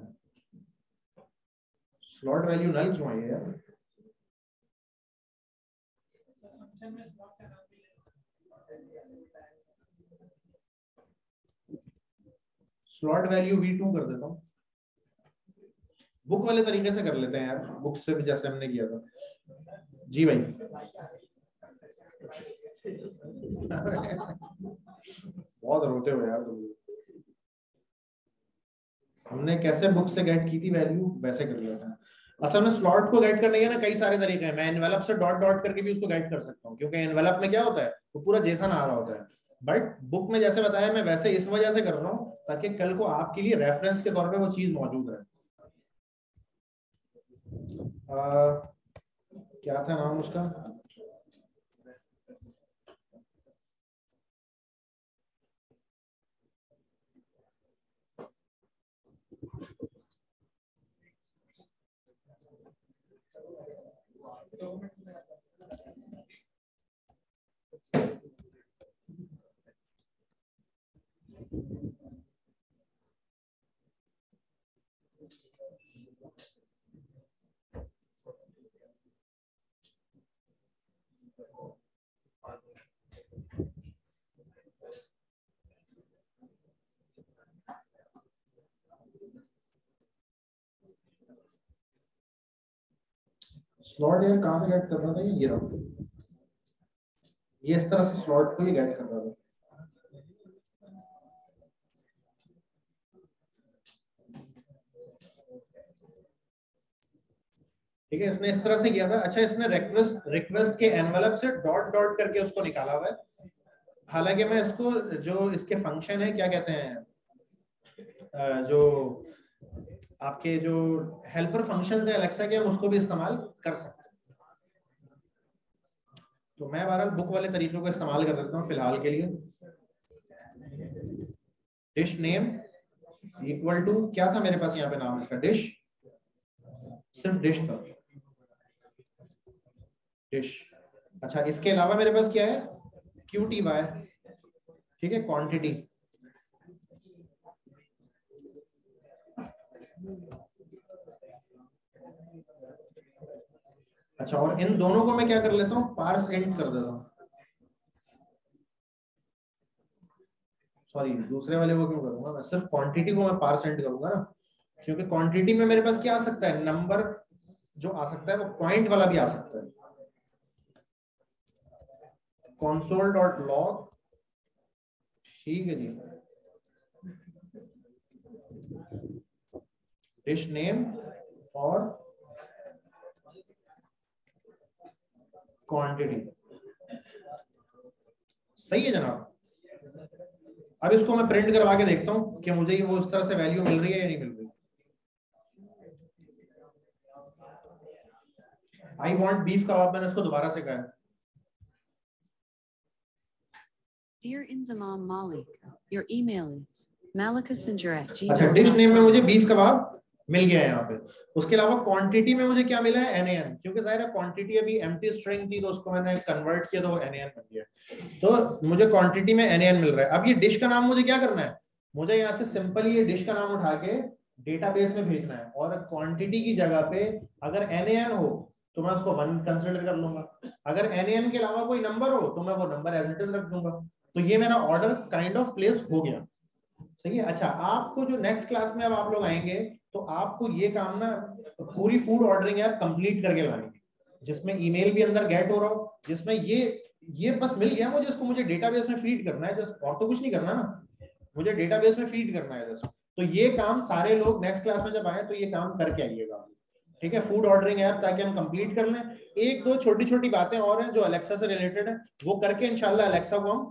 slot value null क्यों आई है यार? स्लॉट वैल्यू वी टू कर देता हूँ। बुक वाले तरीके से कर लेते हैं यार। बुक से भी जैसे हमने किया था। जी भाई। बहुत रोते हो यार तुम हमने कैसे बुक से गेट की थी वैल्यू वैसे कर लिया था। असल में स्लॉट को गेट करने के ना कई सारे तरीके हैं। मैं एनवेलप से डॉट डॉट करके भी उसको गेट कर सकता हूँ, क्योंकि एनवेलप में क्या होता है, वो पूरा जेसन आ रहा होता है। बट बुक में जैसे बताया, मैं वैसे इस वजह से कर रहा हूँ, ताकि कल को आपके लिए रेफरेंस के तौर पे वो चीज़ मौजूद रहे। क्या था नाम उसका? todo. स्लॉट यार कहाँ पे गेट कर रहा था? ये रहा ये इस तरह से स्लॉट को ही गेट कर रहा था। ठीक है, इसने इस तरह से किया था। अच्छा इसने रिक्वेस्ट रिक्वेस्ट के एनवेलप से डॉट डॉट करके उसको निकाला हुआ है। हालाँकि मैं इसको, जो इसके फ़ंक्शन है, क्या कहते हैं? जो आपके जो हेल्पर फ़ंक्शन है अलेक्सा के, हम उसको भी इस्तेमाल कर सकते हैं। तो मैं बहरहाल बुक वाले तरीकों को इस्तेमाल कर देता हूँ, फ़िलहाल के लिए। डिश नेम इक्वल टू क्या था मेरे पास यहाँ पे नाम इसका? डिश सिर्फ़ डिश था। डिश अच्छा इसके अलावा मेरे पास क्या है? क्यू टी ठीक है क्वांटिटी अच्छा और इन दोनों को मैं क्या कर लेता हूँ? पार्स एंड कर देता हूँ। सॉरी दूसरे वाले को क्यों करूँगा मैं? सिर्फ़ क्वांटिटी को मैं पार्स एंड करूँगा ना। क्योंकि क्वांटिटी में मेरे पास क्या आ सकता है? नंबर जो आ सकता है, वो पॉइंट वाला भी आ सकता है। कॉन्सोल डॉट लॉग ठीक है जी। डिश नेम और क्वांटिटी सही है जनाब। अब इसको मैं प्रिंट करवा के देखता हूँ कि मुझे वो उस तरह से वैल्यू मिल रही है या नहीं मिल रही। आई वॉन्ट बीफ कबाब मैंने उसको दोबारा से कहा Dear Inzamam Malik, your email is malikasinjar at gmail. अच्छा डिश नेम में मुझे बीफ कबाब मिल गया यहाँ पे। उसके अलावा क्वांटिटी में मुझे क्या मिला है? एन क्योंकि ज़ाहिर है क्वांटिटी अभी एम्प्टी स्ट्रिंग थी तो उसको मैंने कन्वर्ट किया तो वो एन बन गया। तो मुझे क्वांटिटी में एन मिल रहा है। अब ये डिश का नाम मुझे क्या करना है? मुझे यहाँ से सिंपल ये डिश का नाम उठा के डेटाबेस में भेजना है। और क्वांटिटी की जगह पे अगर एन हो तो मैं उसको वन कंसिडर कर लूँगा। अगर एन के अलावा कोई नंबर हो तो मैं वो नंबर एज इट इज़ रख दूँगा। तो ये मेरा ऑर्डर काइंड ऑफ़ प्लेस हो गया। सही है? अच्छा आपको जो नेक्स्ट क्लास में अब आप लोग आएँगे तो आपको ये काम ना पूरी फ़ूड ऑर्डरिंग ऐप कंप्लीट करके लानी है। जिसमें ईमेल भी अंदर गेट हो रहा हो, जिसमें ये ये बस मिल गया मुझे, इसको मुझे डेटाबेस में फ़ीड करना है जस्ट और तो कुछ नहीं करना ना। मुझे डेटाबेस में फ़ीड करना है जस्ट तो ये काम सारे लोग नेक्स्ट क्लास में जब आए तो ये काम करके आइएगा। ठीक है? फ़ूड ऑर्डरिंग ऐप ताकि हम कंप्लीट कर लें। एक दो छोटी छोटी बातें और हैं जो अलेक्सा से रिलेटेड है। वो करके इनशाला अलेक्सा को हम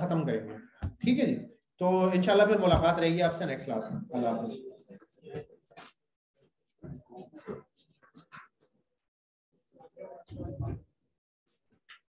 खत्म करेंगे। ठीक है जी? तो इनशाला फिर मुलाकात रहेगी आपसे नेक्स्ट क्लास में। अल्लाह हाफिज़।